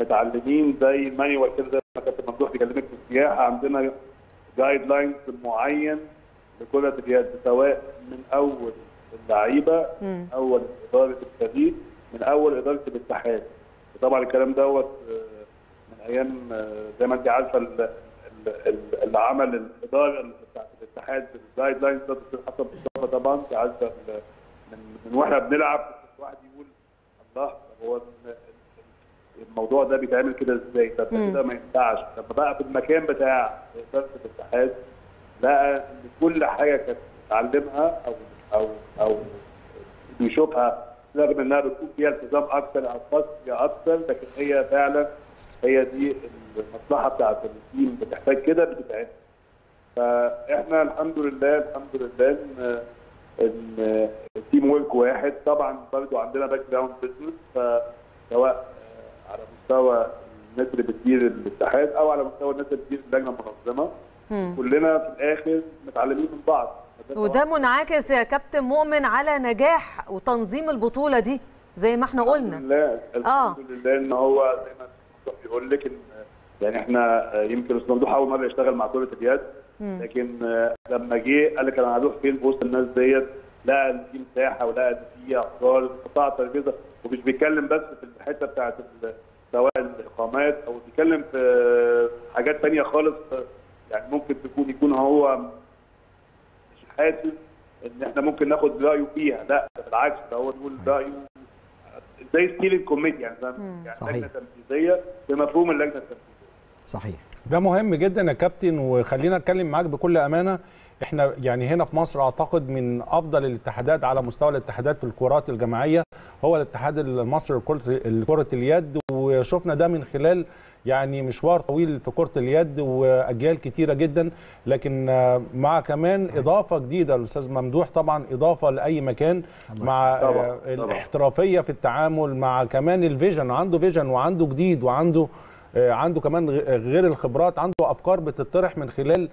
S6: متعلمين زي manual كده زي ما كابتن ممدوح بيكلمك في السياحه عندنا guidelines معين لكره اليد سواء من أول اللعيبة
S1: مم.
S6: أول إدارة الفريق من أول إدارة الاتحاد. وطبعا الكلام دوت آه، من أيام آه، زي ما انت عارفة ال- ال- ال- اللي عمل الاداره بتاعت الاتحاد الجايد لاينز ده الدكتور حسن مصطفى طبعا انت عارفة من من وإحنا بنلعب كان واحد يقول الله طب هو ال- ال- الموضوع ده بيتعمل كده إزاي؟ طب. كده ما ينفعش لما بقى في المكان بتاع إدارة الاتحاد لقى إن كل حاجة كانت بتتعلمها أو أو أو بيشوفها رغم إنها بتكون فيها التزام أكثر أو خاصيه أكثر لكن هي فعلا هي دي المصلحة بتاعت ال team بتحتاج كده بتتعمل. فإحنا الحمد لله الحمد لله ان إن ال teamwork واحد طبعا برضو عندنا background business فسواء آه، على مستوى الناس اللي بتدير الاتحاد أو على مستوى الناس اللي بتدير اللجنة
S1: المنظمة.
S6: كلنا في الآخر متعلمين من بعض
S1: وده منعكس يا كابتن مؤمن على نجاح وتنظيم البطولة دي زي ما إحنا
S6: الحمد
S1: قلنا
S6: لله
S1: آه.
S6: الحمد لله إن هو زي ما الموضوع بيقول لك إن يعني إحنا آه، يمكن أستاذ ممدوح أول مرة يشتغل مع كرة اليد. لكن آه، لما جه قال لك أنا هروح فين في وسط الناس ديت لقى ان في مساحة ولقى ان في افكار حطها على الترابيزه ومش بيتكلم بس في الحتة بتاعت سواء الإقامات أو بيتكلم في حاجات تانية خالص آه، يعني ممكن تكون يكون هو مش حاسس إن إحنا ممكن ناخد رأيه فيها. لا بالعكس ده هو يقول رأيه زي steering committee يعني يعني
S2: صحيح.
S6: لجنة تنفيذية بمفهوم اللجنة التنفيذية.
S2: صحيح.
S3: ده مهم جدا يا كابتن وخلينا أتكلم معاك بكل أمانة. إحنا يعني هنا في مصر أعتقد من أفضل الاتحادات على مستوى الاتحادات في الكرات الجماعية هو الاتحاد المصري لكره لكرة اليد. وشفنا ده من خلال يعني مشوار طويل في كرة اليد وأجيال كتيرة جدا. لكن آه، مع كمان إضافة جديدة الاستاذ ممدوح طبعا إضافة لأي مكان مع
S6: طبعاً،
S3: آه،
S6: طبعاً.
S3: الاحترافية في التعامل مع كمان ال vision. عنده فيجن وعنده جديد وعنده آه، عنده كمان غير الخبرات عنده أفكار بتطرح من خلال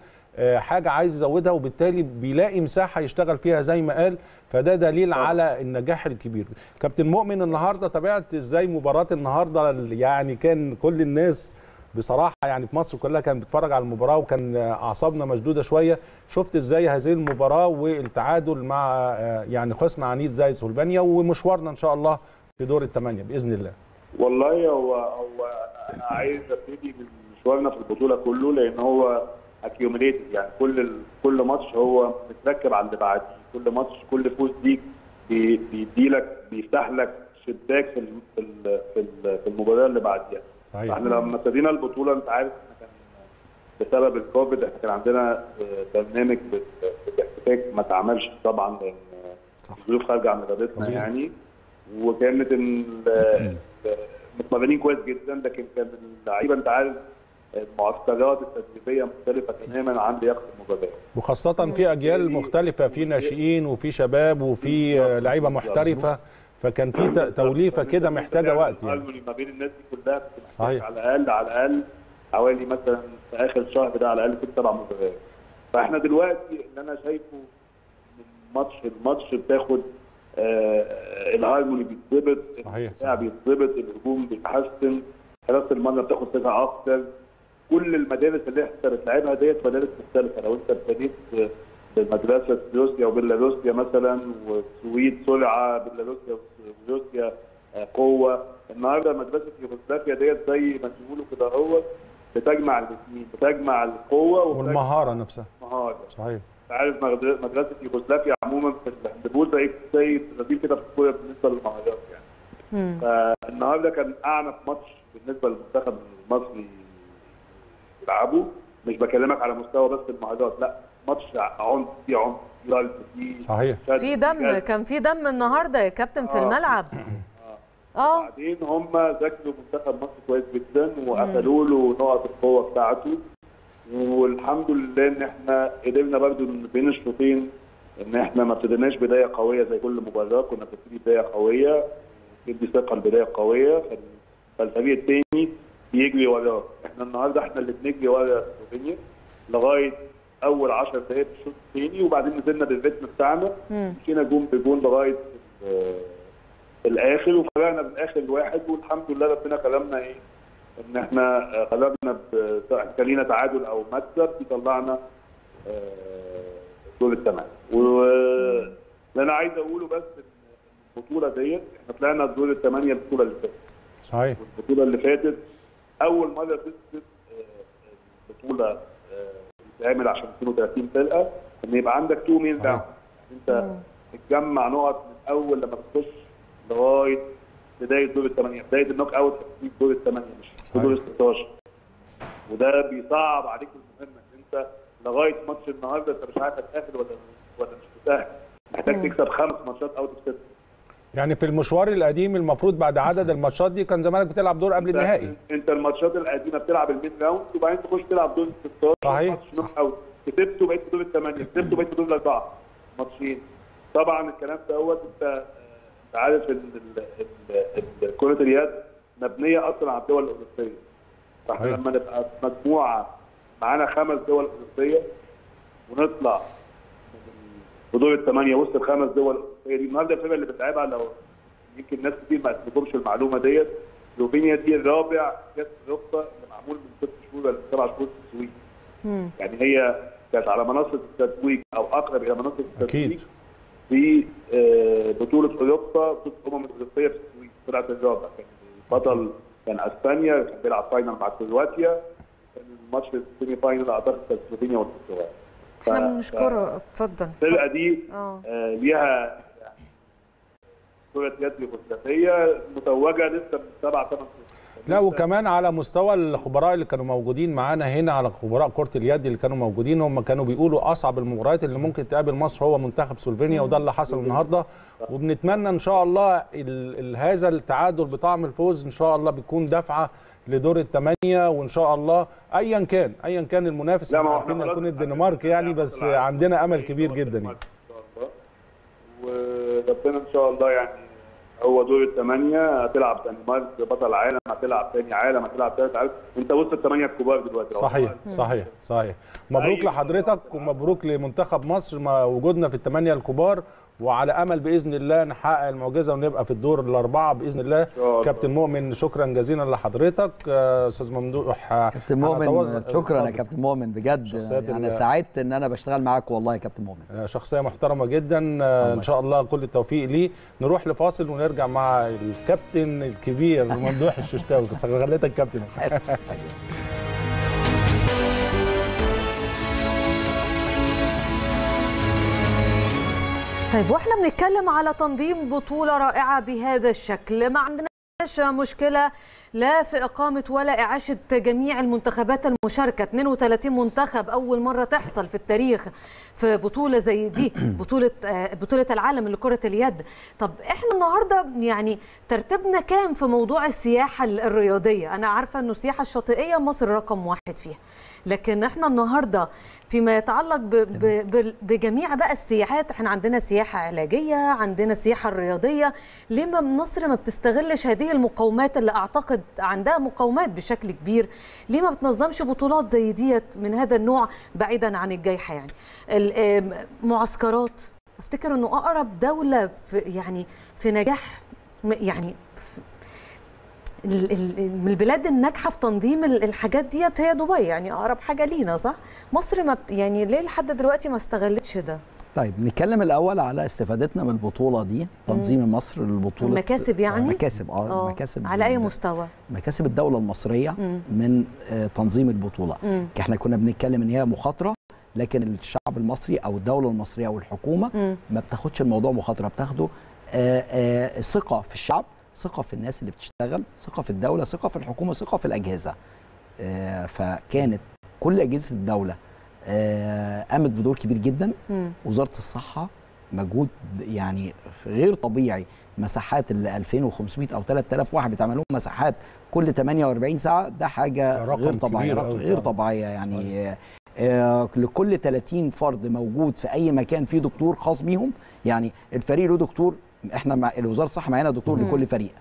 S3: حاجة عايز يزودها وبالتالي بيلاقي مساحة يشتغل فيها زي ما قال. فده دليل على النجاح الكبير. كابتن مؤمن النهارده تابعت إزاي مباراة النهارده؟ يعني كان كل الناس بصراحة يعني في مصر كلها كانت بتتفرج على المباراة وكان أعصابنا مشدودة شوية. شفت إزاي هذه المباراة والتعادل مع آه، يعني خصم عنيد زي سلوفينيا ومشوارنا إن شاء الله في دور الثمانيه بإذن الله.
S6: والله هو هو أنا عايز أبتدي من مشوارنا في البطولة كله لأن هو accumulated يعني كل كل ماتش هو متركب على اللي بعديه كل ماتش كل فوز ليك بي- بيديلك بيفتح لك شباك في في في ال- في المباراه اللي بعديها
S3: صحيح.
S6: إحنا لما ابتدينا البطولة انت عارف إحنا كان بسبب الكوفيد إحنا كان عندنا آه، برنامج بال- بالاحتكاك ما اتعملش طبعا
S2: لأن.
S6: الظروف خارجة عن
S3: إرادتنا.
S6: يعني وكانت ال- متمرنين كويس جدا لكن كان اللعيبة انت عارف المعسكرات التدريبية مختلفة تماما عن لياقة المباراه
S3: وخاصة في أجيال مختلفة في ناشئين وفي شباب وفي لعيبة محترفة. فكان في ت- توليفة كده محتاجة وقت يعني.
S6: ما بين الناس دي كلها
S3: صحيح.
S6: على الأقل على الأقل حوالي مثلا في آخر شهر ده على الأقل ست سبع مباريات فإحنا دلوقتي اللي أنا شايفه من ماتش لماتش بتاخد آه الهارموني بيتظبط
S3: صحيح،
S6: الدفاع بيتظبط الهجوم بيتحسن. حراسة المرمى بتاخد ثقه أكتر. كل المدارس اللي إحنا بتلعبها ديت مدارس مختلفة. لو انت ابتديت بالمدرسة روسيا وبيلاروسيا مثلا والسويد سرعه بيلاروسيا وروسيا آه، قوة. النهارده مدرسة يوغوسلافيا ديت زي ما بيقولوا كده هو بتجمع الاثنين بتجمع القوة وبتجمع
S3: والمهارة نفسها.
S6: المهارة.
S3: صحيح.
S6: أنت عارف مدر- مدرسة يوغوسلافيا عموما في الهاندبول زي زي البرازيل كده في الكورة بالنسبة للمهارات يعني.
S1: مم.
S6: فالنهاردة كان أعنف ماتش بالنسبة للمنتخب المصري يلعبه مش بكلمك على مستوى بس المهارات لا ماتش عنف في عنف في ضرب في
S3: صحيح.
S6: شد،
S1: في دم. كان في دم النهارده يا كابتن في
S6: آه.
S1: الملعب. آه.
S6: بعدين هم ذاكروا منتخب مصر كويس جدا وقفلوا له نقط القوة بتاعته. والحمد لله إن إحنا قدرنا برضو بين الشوطين إن إحنا ما ابتديناش بداية قوية زي كل مباراة. كنا بنبتدي بداية قوية يدي ثقة البدايه قوية. فال- فالفريق الثاني يجري وراه إحنا النهارده إحنا اللي بنجري ورا سلوفينيا لغاية أول 10 دقائق في الشوط الثاني وبعدين نزلنا بالريتم بتاعنا. مشينا جون بجون لغاية ال- الآخر وفرقنا بالاخر واحد والحمد لله ربنا كرمنا إيه؟ إن إحنا آه، خرجنا ب- سواء كان لينا تعادل أو مكسب يطلعنا آه، دور الثمانية. واللي أنا عايز أقوله بس إن البطولة ديت إحنا طلعنا دور الثمانية البطولة اللي فاتت.
S3: صحيح.
S6: البطولة اللي فاتت أول مرة تثبت آه، البطوله آه، بتتعمل عشان 32 فرقة إن يبقى عندك two main round أنت تجمع نقط من أول لما بتخش لغاية بداية دور الثمانية. بداية ال knockout في دور الثمانية مش في دور ال 16 وده بيصعب عليك المهمة إن أنت لغاية ماتش النهارده أنت مش عارف هتقفل ولا ولا مش متاهل محتاج تكسب خمس ماتشات out of ست
S3: يعني في المشوار القديم المفروض بعد عدد الماتشات دي كان زمانك بتلعب دور قبل النهائي.
S6: انت الماتشات القديمة بتلعب ال main round وبعدين تخش تلعب دور ال 16
S3: صحيح.
S6: knockout كسبته بقيت في دور الثمانية كسبته بقيت في دور الأربعة. ماتشين. طبعا الكلام دوت انت آه، انت عارف ان كرة اليد مبنية أصلا على الدول الأوروبية. فاحنا. لما نبقى مجموعة معانا خمس دول أوروبية ونطلع في دور الثمانية وسط الخمس دول الاوروبيه دي النهارده الفرقه اللي بتلعبها لو يمكن ناس كتير ما تفهمش المعلومة ديت. سلوفينيا دي الرابع كاس اوروبا اللي معمول من ست شهور ولا سبع شهور في السويد. يعني هي كانت على منصة التتويج أو أقرب إلى منصة التتويج
S3: أكيد.
S6: في آه، بطولة أوروبا بطوله الامم الاوروبيه في السويد طلعت الرابع. كان البطل كان أسبانيا كان بيلعب final مع كرواتيا. كان الماتش ال semi final أعتقد كان سلوفينيا والبرتغال. إحنا
S1: بنشكره. اتفضل.
S6: الفرقة دي
S1: آه.
S6: آه، ليها كرة يد يوغوسلافية متوجة لسه من سبع ثمان
S3: لا وكمان على مستوى الخبراء اللي كانوا موجودين معانا هنا على خبراء كرة اليد اللي كانوا موجودين هم كانوا بيقولوا أصعب المباريات اللي ممكن تقابل مصر هو منتخب سلوفينيا وده اللي حصل النهارده. وبنتمنى إن شاء الله ال ال هذا التعادل بطعم الفوز إن شاء الله بيكون دفعة لدور الثمانيه وإن شاء الله ايا كان ايا كان المنافس
S6: لا، إحنا
S3: عارفين
S6: خلاص
S3: الدنمارك يعني بس عندنا أمل كبير جدا يعني.
S6: وربنا إن شاء الله يعني هو دور الثمانية هتلعب دنمارك بطل عالم هتلعب ثاني عالم هتلعب ثالث عالم. انت وسط الثمانية الكبار دلوقتي
S3: صحيح صحيح صحيح. مبروك
S6: أي
S3: لحضرتك ومبروك لمنتخب مصر ما وجودنا في الثمانيه الكبار. وعلى أمل بإذن الله نحقق المعجزة ونبقى في الدور الأربعة
S6: بإذن الله.
S3: كابتن مؤمن شكرا جزيلا لحضرتك. آه، أستاذ ممدوح آه،
S2: كابتن مؤمن شكرا يا. كابتن مؤمن بجد. يعني
S3: ال-
S2: سعدت إن أنا بشتغل معاك والله يا كابتن مؤمن.
S3: آه، شخصية محترمة جدا. إن شاء الله كل التوفيق ليه. نروح لفاصل ونرجع مع الكابتن الكبير ممدوح الششتاوي. [laughs] خليتك كابتن [laughs]
S1: طيب وإحنا بنتكلم على تنظيم بطولة رائعة بهذا الشكل. ما عندناش مشكلة لا في إقامة ولا إعاشة جميع المنتخبات المشاركة. 32 منتخب أول مرة تحصل في التاريخ في بطولة زي دي [clears throat] بطولة آه، بطولة العالم لكرة اليد. طب إحنا النهاردة يعني ترتيبنا كام في موضوع السياحة الرياضية؟ أنا عارفة أنه السياحة الشاطئية مصر رقم واحد فيها. لكن إحنا النهارده فيما يتعلق ب ب ب بجميع بقى السياحات إحنا عندنا سياحة علاجية عندنا السياحه الرياضيه ليه ما مصر ما بتستغلش هذه المقومات اللي أعتقد عندها مقومات بشكل كبير؟ ليه ما بتنظمش بطولات زي ديت من هذا النوع بعيدا عن الجائحه يعني؟ معسكرات. أفتكر إنه أقرب دولة في يعني في نجاح يعني من البلاد الناجحة في تنظيم ال- الحاجات ديت هي دبي يعني أقرب حاجة لينا صح مصر ما بت يعني ليه لحد دلوقتي ما استغلتش ده
S2: طيب نتكلم الأول على استفادتنا من البطولة دي تنظيم مصر للبطولة
S1: المكاسب يعني؟
S2: مكاسب آه
S1: آه،
S2: المكاسب
S1: على
S2: أي
S1: مستوى
S2: مكاسب الدولة المصرية من آه، تنظيم البطولة
S1: مم.
S2: إحنا كنا بنتكلم إن هي مخاطرة لكن الشعب المصري أو الدولة المصرية أو الحكومة
S1: مم.
S2: ما بتاخدش الموضوع مخاطرة بتاخده آه، ثقة في الشعب ثقة في الناس اللي بتشتغل ثقة في الدولة ثقة في الحكومة ثقة في الأجهزة. آه، فكانت كل أجهزة الدولة آه، قامت بدور كبير جدا. وزارة الصحة مجهود يعني غير طبيعي. مساحات ال 2500 أو 3000 واحد بيتعمل لهم مساحات كل 48 ساعة ده حاجة
S3: رقم
S2: غير طبيعيه رقم غير. طبيعيه يعني. آه، آه، لكل 30 فرد موجود في أي مكان فيه دكتور خاص بيهم. يعني الفريق له دكتور إحنا مع وزاره الصحة معانا دكتور
S1: مم.
S2: لكل فريق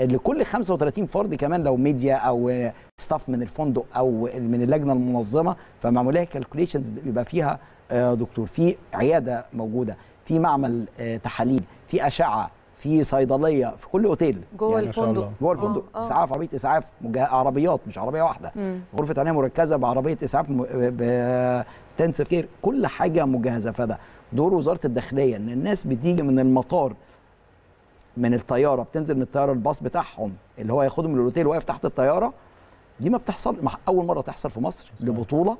S2: لكل 35 فرد كمان لو ميديا أو staff من الفندق أو من اللجنة المنظمة فمعمول لها calculations بيبقى فيها آه، دكتور في عيادة موجودة في معمل آه، تحاليل في أشعة في صيدلية في كل أوتيل
S1: جوه
S3: يعني
S1: الفندق.
S2: جوه الفندق
S1: آه، آه.
S2: إسعاف عربية إسعاف عربيات مش عربية واحدة
S1: مم.
S2: غرفة عنايه مركزة بعربية إسعاف ب intensive care كل حاجة مجهزة فده دور وزارة الداخلية إن الناس بتيجي من المطار من الطيارة بتنزل من الطيارة الباص بتاعهم اللي هو ياخدهم من الاوتيل واقف تحت الطيارة. دي ما بتحصل أول مرة تحصل في مصر لبطولة.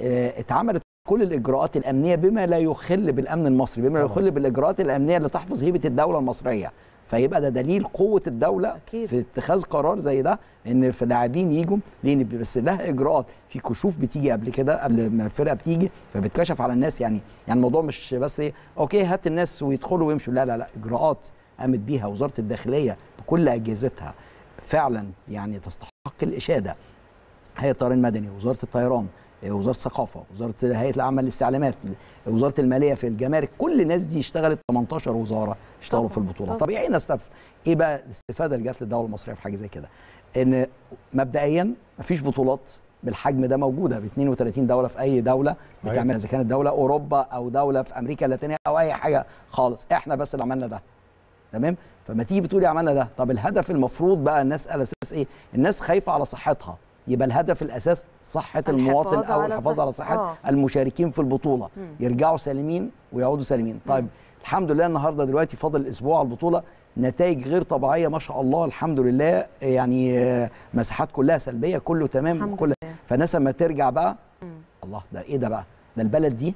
S2: آه، اتعملت كل الإجراءات الأمنية بما لا يخل بالأمن المصري بما لا. يخل بالإجراءات الأمنية اللي تحفظ هيبة الدولة المصرية. فيبقى ده دليل قوة الدولة
S1: أكيد.
S2: في اتخاذ قرار زي ده إن في لاعبين يجوا لأن بس لها إجراءات. في كشوف بتيجي قبل كده قبل ما الفرقة بتيجي فبتكشف على الناس يعني يعني الموضوع مش بس إيه أوكي هات الناس ويدخلوا ويمشوا. لا لا لا إجراءات قامت بيها وزارة الداخلية بكل أجهزتها فعلا يعني تستحق الإشادة. هيئة الطيران المدني وزارة الطيران وزارة الثقافة وزارة هيئة العمل الاستعلامات وزارة المالية في الجمارك كل الناس دي اشتغلت 18 وزارة اشتغلوا في البطولة.
S1: طبعاً.
S2: طبيعي نستف إيه بقى؟ الاستفادة اللي جات للدولة المصرية في حاجة زي كده. إن مبدئيا مفيش بطولات بالحجم ده موجودة. ب 32 دولة في أي دولة
S3: صحيح.
S2: بتعملها إذا كانت دولة أوروبا أو دولة في أمريكا اللاتينية أو أي حاجة خالص. إحنا بس اللي عملنا ده. تمام؟ فما تيجي بتقولي عملنا ده طب الهدف المفروض بقى الناس على أساس إيه؟ الناس خايفة على صحتها. يبقى الهدف الأساس صحة المواطن
S1: أو
S2: الحفاظ على
S1: صحة آه.
S2: المشاركين في البطولة.
S1: مم.
S2: يرجعوا سالمين ويعودوا سالمين. طيب الحمد لله النهارده دلوقتي فاضل أسبوع على البطولة. نتائج غير طبيعية ما شاء الله الحمد لله. يعني آه، مساحات كلها سلبية كله تمام
S1: الحمد
S2: كل
S1: لله.
S2: فالناس لما ترجع بقى.
S1: مم.
S2: الله ده إيه ده بقى؟ ده البلد دي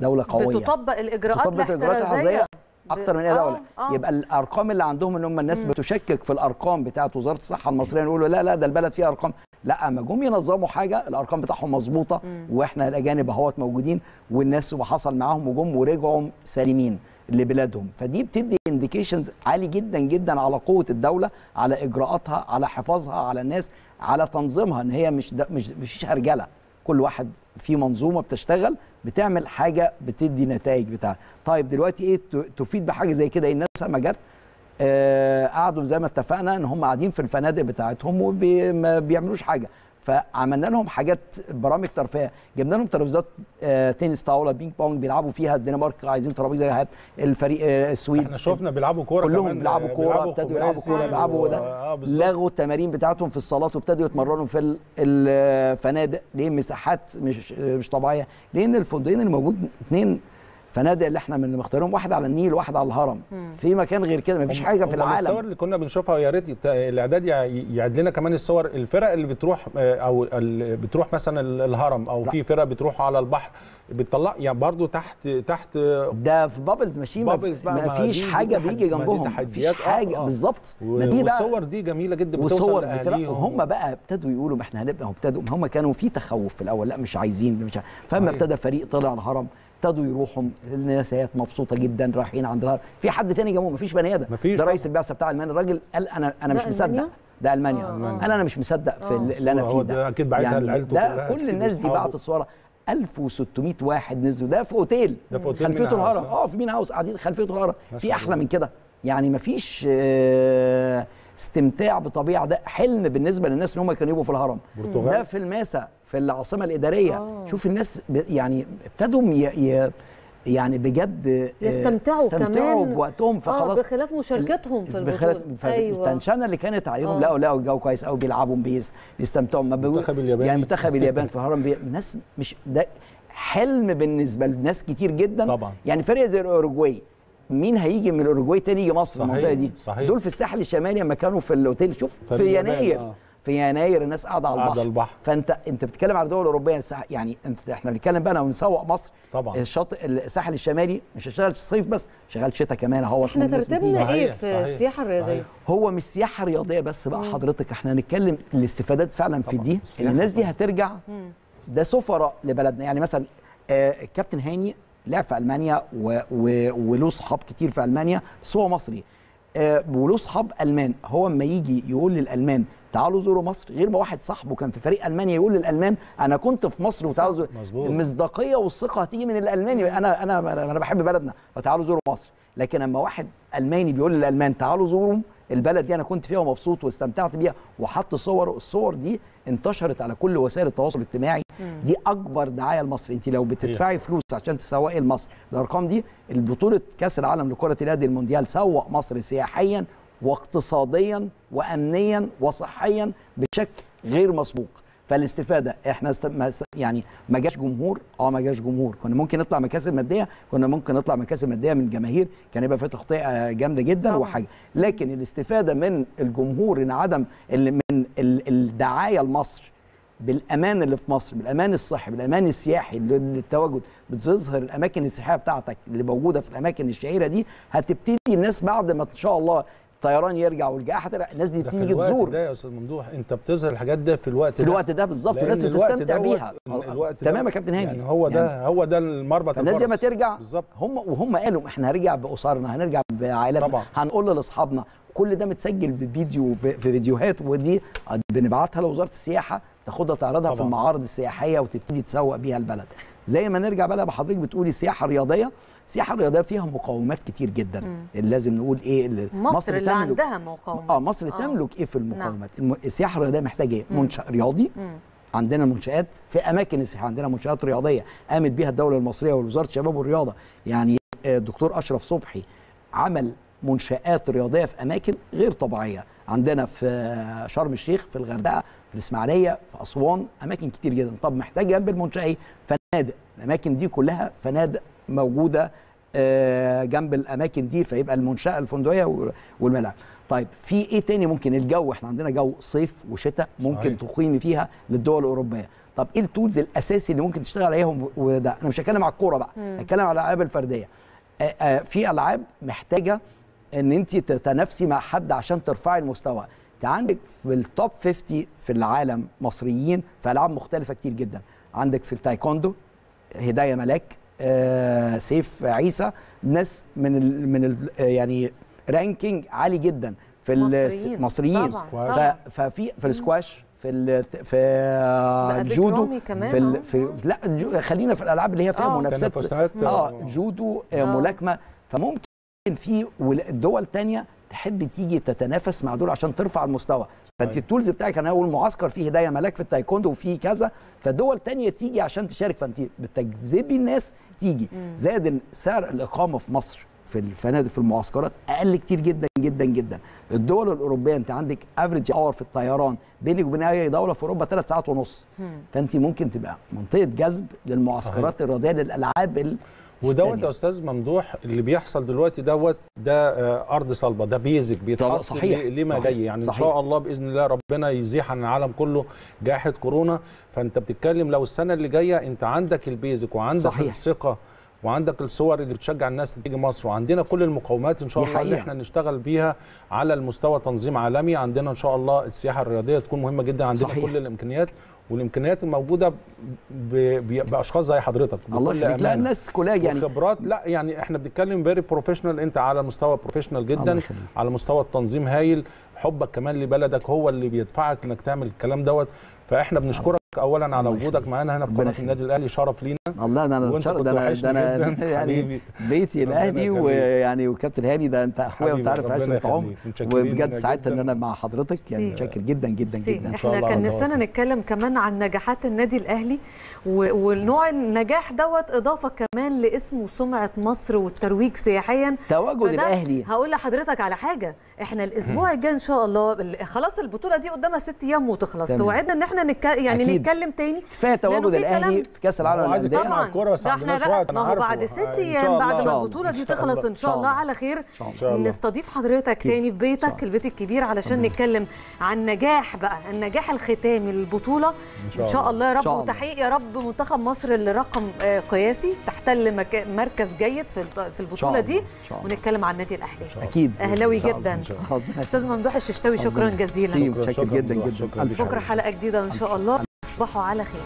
S2: دولة قوية.
S1: بتطبق الإجراءات
S2: تطبق الإجراءات الأحترازية. أكتر من اي
S1: آه،
S2: دوله
S1: آه.
S2: يبقى الأرقام اللي عندهم إن هم الناس
S1: مم.
S2: بتشكك في الأرقام بتاعت وزارة الصحة المصرية يقولوا لا لا ده البلد فيها أرقام لا أما جم ينظموا حاجة الأرقام بتاعهم
S1: مظبوطة.
S2: وإحنا الأجانب أهوت موجودين والناس وحصل معاهم وجم ورجعوا سالمين لبلادهم فدي بتدي indications عالي جدا جدا على قوة الدولة على إجراءاتها على حفاظها على الناس على تنظيمها إن هي مش مش مفيش هرجلة كل واحد في منظومة بتشتغل بتعمل حاجة بتدي نتائج بتاعها طيب دلوقتي إيه تفيد بحاجة زي كده؟ الناس لما جت آه قعدوا زي ما اتفقنا إن هم قاعدين في الفنادق بتاعتهم وما بيعملوش حاجة فعملنا لهم حاجات برامج ترفيه جبنا لهم ترابيزات آه تنس طاولة بينج بونج بيلعبوا فيها. الدنمارك عايزين ترابيزة هات الفريق آه السويد.
S3: إحنا شفنا بيلعبوا كورة
S2: كلهم بيلعبوا كورة ابتدوا يلعبوا كورة بيلعبوا
S3: و-
S2: ده. لغوا التمارين بتاعتهم في الصالات وابتدوا يتمرنوا في ال- الفنادق ليه؟ مساحات مش مش طبيعية. لأن الفندقين اللي موجود اثنين فنادق اللي إحنا من مختارهم واحد على النيل وواحد على الهرم في مكان غير كده مفيش حاجة في
S3: هم الصور
S2: العالم
S3: اللي كنا بنشوفها يا ريت يت- الإعداد يع- يعد لنا كمان الصور الفرق اللي بتروح آه، أو ال- بتروح مثلا ال- الهرم أو
S2: لا.
S3: في فرق بتروح على البحر بتطلع يعني برضو تحت تحت
S2: ده في بابلز
S3: بقى،
S2: ما فيش
S3: حاجة
S2: بيجي جنبهم مفيش.
S3: آه،
S2: حاجة
S3: آه.
S2: بالظبط
S3: و-
S2: ما دي بقى
S3: والصور دي جميلة جدا. لأهاليهم.
S2: هم بقى ابتدوا يقولوا ما إحنا هنبقى هم ابتدوا هم كانوا في تخوف في الأول لا مش عايزين مش
S3: صحيح.
S2: ابتدى فريق طلع الهرم ابتدوا يروحوا الناس هي مبسوطة جدا رايحين عند الهرم في حد تاني جنبهم مفيش بني
S3: آدم
S2: ده رئيس. البعثة بتاع ألمانيا الراجل قال أنا
S1: أنا
S2: مش مصدق؟ ده ألمانيا
S1: آه،.
S2: أنا أنا مش مصدق في
S1: آه.
S2: اللي
S3: أنا
S2: فيه
S3: ده أكيد بعتها لعيلته
S2: ده كل الناس دي. بعتت صورها 1600 واحد نزلوا ده في أوتيل
S3: ده في مينا هاوس،
S2: الهرم
S3: آه.
S2: آه في مين هاوس قاعدين خلفية الهرم في
S3: أحلى.
S2: من كده يعني مفيش آه، استمتاع بطبيعة ده حلم بالنسبة للناس إن هم كانوا يبقوا في الهرم. ده في الماسا في العاصمة الإدارية
S1: آه.
S2: شوف الناس يعني ابتدوا ي... ي... يعني بجد آه،
S1: يستمتعوا
S2: استمتعوا
S1: كمان.
S2: بوقتهم
S1: آه
S2: فخلاص
S1: بخلاف مشاركتهم في
S2: بخلاف
S1: البطولة أيوه
S2: ال tension اللي كانت عليهم
S1: آه.
S2: لقوا لقوا الجو كويس قوي بيلعبوا peace بيستمتعوا ما بيقول-
S3: منتخب اليابان.
S2: يعني منتخب اليابان في الهرم بي... ناس مش ده حلم بالنسبة لناس كتير جدا
S3: طبعا.
S2: يعني فريق زي الأوروجواي مين هيجي من الأوروجواي تاني يجي مصر
S3: صحيح،
S2: المنطقة دي
S3: صحيح.
S2: دول في الساحل الشمالي لما كانوا في الأوتيل شوف
S3: في
S2: يناير
S3: آه.
S2: في يناير الناس قاعدة على
S3: قاعدة
S2: البحر.
S3: على البحر.
S2: فأنت أنت بتتكلم على دول اوروبيه الساح- يعني أنت إحنا بنتكلم بقى ونسوق مصر
S3: طبعا.
S2: الشاطئ الساحل الشمالي مش هيشتغل في الصيف بس شغال شتاء كمان اهو
S1: إحنا ترتيبنا إيه
S3: صحيح،
S1: في السياحة الرياضية؟
S3: صحيح.
S2: هو مش سياحة رياضية بس بقى حضرتك إحنا هنتكلم الاستفادات فعلا في دي
S3: إن
S2: الناس دي. هترجع ده سفراء لبلدنا. يعني مثلا آه، الكابتن هاني لعب في ألمانيا و- و- وله صحاب كتير في ألمانيا بس هو مصري. وله صحاب ألمان. هو أما يجي يقول للألمان تعالوا زوروا مصر. غير ما واحد صاحبه كان في فريق ألمانيا يقول للألمان أنا كنت في مصر وتعالوا زوروا. المصداقية والثقة هتيجي من الألماني. أنا أنا أنا بحب بلدنا فتعالوا زوروا مصر. لكن أما واحد ألماني بيقول للألمان تعالوا زوروا البلد دي أنا كنت فيها ومبسوط واستمتعت بيها وحط صوره الصور دي انتشرت على كل وسائل التواصل الاجتماعي. دي أكبر دعاية لمصر. انت لو بتدفعي فلوس عشان تسوقي لمصر الأرقام دي البطوله كأس العالم لكرة اليد المونديال سوق مصر سياحيا واقتصاديا وامنيا وصحيا بشكل غير مسبوق. فالاستفادة إحنا است... يعني ما جاش جمهور آه ما جاش جمهور كنا ممكن نطلع مكاسب مادية كنا ممكن نطلع مكاسب مادية من جماهير كان يبقى في تغطية جامدة جدا
S1: طبعاً.
S2: وحاجة لكن الاستفادة من الجمهور إن عدم اللي من ال- الدعاية لمصر بالأمان اللي في مصر بالأمان الصحي بالأمان السياحي التواجد بتظهر الأماكن السياحية بتاعتك اللي موجودة في الأماكن الشهيرة دي هتبتدي الناس بعد ما إن شاء الله الطيران يرجع والجائحة ترجع. الناس دي
S3: ده في
S2: بتيجي
S3: الوقت
S2: تزور.
S3: ده يا أستاذ ممدوح. أنت بتظهر الحاجات ده في الوقت
S2: في الوقت ده بالظبط. الناس بتستمتع بيها.
S3: الوقت ده-
S2: تمام يا كابتن هاني.
S3: يعني هو ده
S2: يعني
S3: هو ده المربط
S2: فالناس دي ما
S3: الفرس.
S2: ترجع
S3: بالظبط.
S2: هم وهم قالوا إحنا هنرجع بأسرنا هنرجع بعائلاتنا
S3: طبعا.
S2: هنقول لأصحابنا. كل ده متسجل بفيديو في, في فيديوهات ودي بنبعتها لوزارة السياحة تاخدها تعرضها في
S3: طبعا.
S2: المعارض السياحية وتبتدي تسوق بيها البلد. زي ما نرجع بقى حضرتك بتقولي السياحه الرياضيه السياحه الرياضيه فيها مقومات كتير جدا. اللي لازم نقول إيه اللي
S1: مصر, اللي
S2: تملك-
S1: عندها مقاومه
S2: آه مصر
S1: آه.
S2: تملك إيه في المقومات الم- السياحة الرياضية محتاجة إيه؟ منشأ رياضي. عندنا منشآت. في أماكن السياحة عندنا منشآت رياضية قامت بيها الدولة المصرية ووزارة الشباب والرياضة. يعني آه، الدكتور أشرف صبحي عمل منشآت رياضية في أماكن غير طبيعية. عندنا في شرم الشيخ في الغردقة في الإسماعيلية في أسوان أماكن كتير جدا. طب محتاج جنب المنشاه إيه؟ فنادق. الأماكن دي كلها فنادق. موجودة آه، جنب الأماكن دي فيبقى المنشأة الفندقية وال- والملاعب. طيب في إيه تاني ممكن؟ الجو إحنا عندنا جو صيف وشتاء ممكن
S3: صحيح.
S2: تقيمي فيها للدول الأوروبية. طب إيه ال tools الأساسي اللي ممكن تشتغل عليهم وده؟ أنا مش هتكلم على الكورة بقى هتكلم على الألعاب الفردية. آه، آه، في ألعاب محتاجة إن أنت تتنافسي مع حد عشان ترفعي المستوى. أنت عندك في ال top 50 في العالم مصريين في ألعاب مختلفة كتير جدا. عندك في التايكوندو هدايه ملاك سيف عيسى ناس من ال من ال يعني ranking عالي جدا في
S1: مصريين.
S2: المصريين. ففي في السكواش في ال في الجودو في, ال
S1: آه.
S2: في لا خلينا في الألعاب اللي هي فيها
S1: آه.
S2: منافسات آه
S3: آه.
S2: جودو آه.
S1: آه.
S2: ملاكمة فممكن في ول- دول تانية تحب تيجي تتنافس مع دول عشان ترفع المستوى. فانت
S3: أيوة.
S2: ال tools بتاعك أنا اول معسكر فيه هدايه ملاك في التايكوندو وفي كذا فدول تانية تيجي عشان تشارك فانت بتجذبي الناس تيجي. زائد سعر الإقامة في مصر في الفنادق في المعسكرات أقل كتير جدا جدا جدا. الدول الأوروبية أنت عندك average hour في الطيران بينك وبين أي دولة في أوروبا ثلاث ساعات ونص. فانت ممكن تبقى منطقة جذب للمعسكرات الرياضية للألعاب ال-
S3: ودوت. يا أستاذ ممدوح اللي بيحصل دلوقتي دوت ده آه، أرض صلبة ده basic بيتحط
S2: صحيح،
S3: لما
S2: صحيح،
S3: جاي يعني
S2: صحيح.
S3: ان شاء الله بإذن الله ربنا يزيح عن العالم كله جائحة كورونا فأنت بتتكلم لو السنة اللي جاية أنت عندك ال basic وعندك
S2: صحيح.
S3: الثقة وعندك الصور اللي بتشجع الناس تيجي مصر وعندنا كل المقومات إن شاء الله اللي. إحنا نشتغل بيها على المستوى تنظيم عالمي عندنا إن شاء الله السياحة الرياضية تكون مهمة جدا عندنا
S2: صحيح.
S3: كل الإمكانيات والامكانيات الموجوده باشخاص زي حضرتك
S2: الله يخليك لا. الناس كلها يعني
S3: وخبرات لا يعني إحنا بنتكلم very professional انت على مستوى
S2: professional
S3: جدا. على مستوى التنظيم هايل حبك كمان لبلدك هو اللي بيدفعك انك تعمل الكلام دوت فاحنا بنشكرك اولا على وجودك. معانا هنا في
S2: قناة.
S3: النادي الأهلي شرف لينا
S2: الله ده أنا
S3: كنت
S2: ده
S3: أنا
S2: ده
S3: أنا. [laughs]
S2: يعني. بيتي
S3: الأهلي.
S2: ويعني وكابتن هاني ده أنت
S3: أخويا
S2: وانت عارف عشره عمر وبجد سعدت
S3: إن.
S2: أنا مع حضرتك يعني. متشكر جدا جدا. جدا
S3: شاء
S1: إحنا
S3: الله
S1: كان
S3: على
S1: نفسنا. نتكلم كمان عن نجاحات النادي الأهلي و- والنوع النجاح دوت إضافة كمان لاسم وسمعه مصر والترويج سياحيا
S2: تواجد الأهلي
S1: هقول لحضرتك على حاجة إحنا الأسبوع الجاي ان شاء الله ال- خلاص البطوله دي قدامها ست أيام وتخلص. توعدنا ان إحنا نتك... يعني
S2: أكيد.
S1: نتكلم تاني
S2: كفايه تواجد
S1: في
S2: الاهلي في كاس العالم للانديه
S3: عن الكوره بس
S1: إحنا
S3: وقت
S1: ما هو بعد ست
S3: آه، أيام.
S1: بعد ما البطوله. دي تخلص. ان شاء الله على خير
S2: شاء
S3: الله. شاء الله.
S1: نستضيف حضرتك تاني في بيتك البيت الكبير علشان نتكلم عن نجاح بقى النجاح الختامي للبطوله
S3: شاء
S1: ان شاء الله يا رب. وتحقيق يا رب منتخب مصر لرقم آه، قياسي تحتل مركز جيد في البطوله
S2: الله.
S1: دي
S2: إن شاء الله.
S1: ونتكلم عن النادي الاهلي
S2: أكيد
S1: اهلاوي. جدا
S3: شاء الله.
S1: أستاذ ممدوح الششتاوي شكرا جزيلا.
S3: شكراً،
S2: متشكر جدا. جدا.
S1: بكره حلقة جديدة إن شاء الله تصبحوا على خير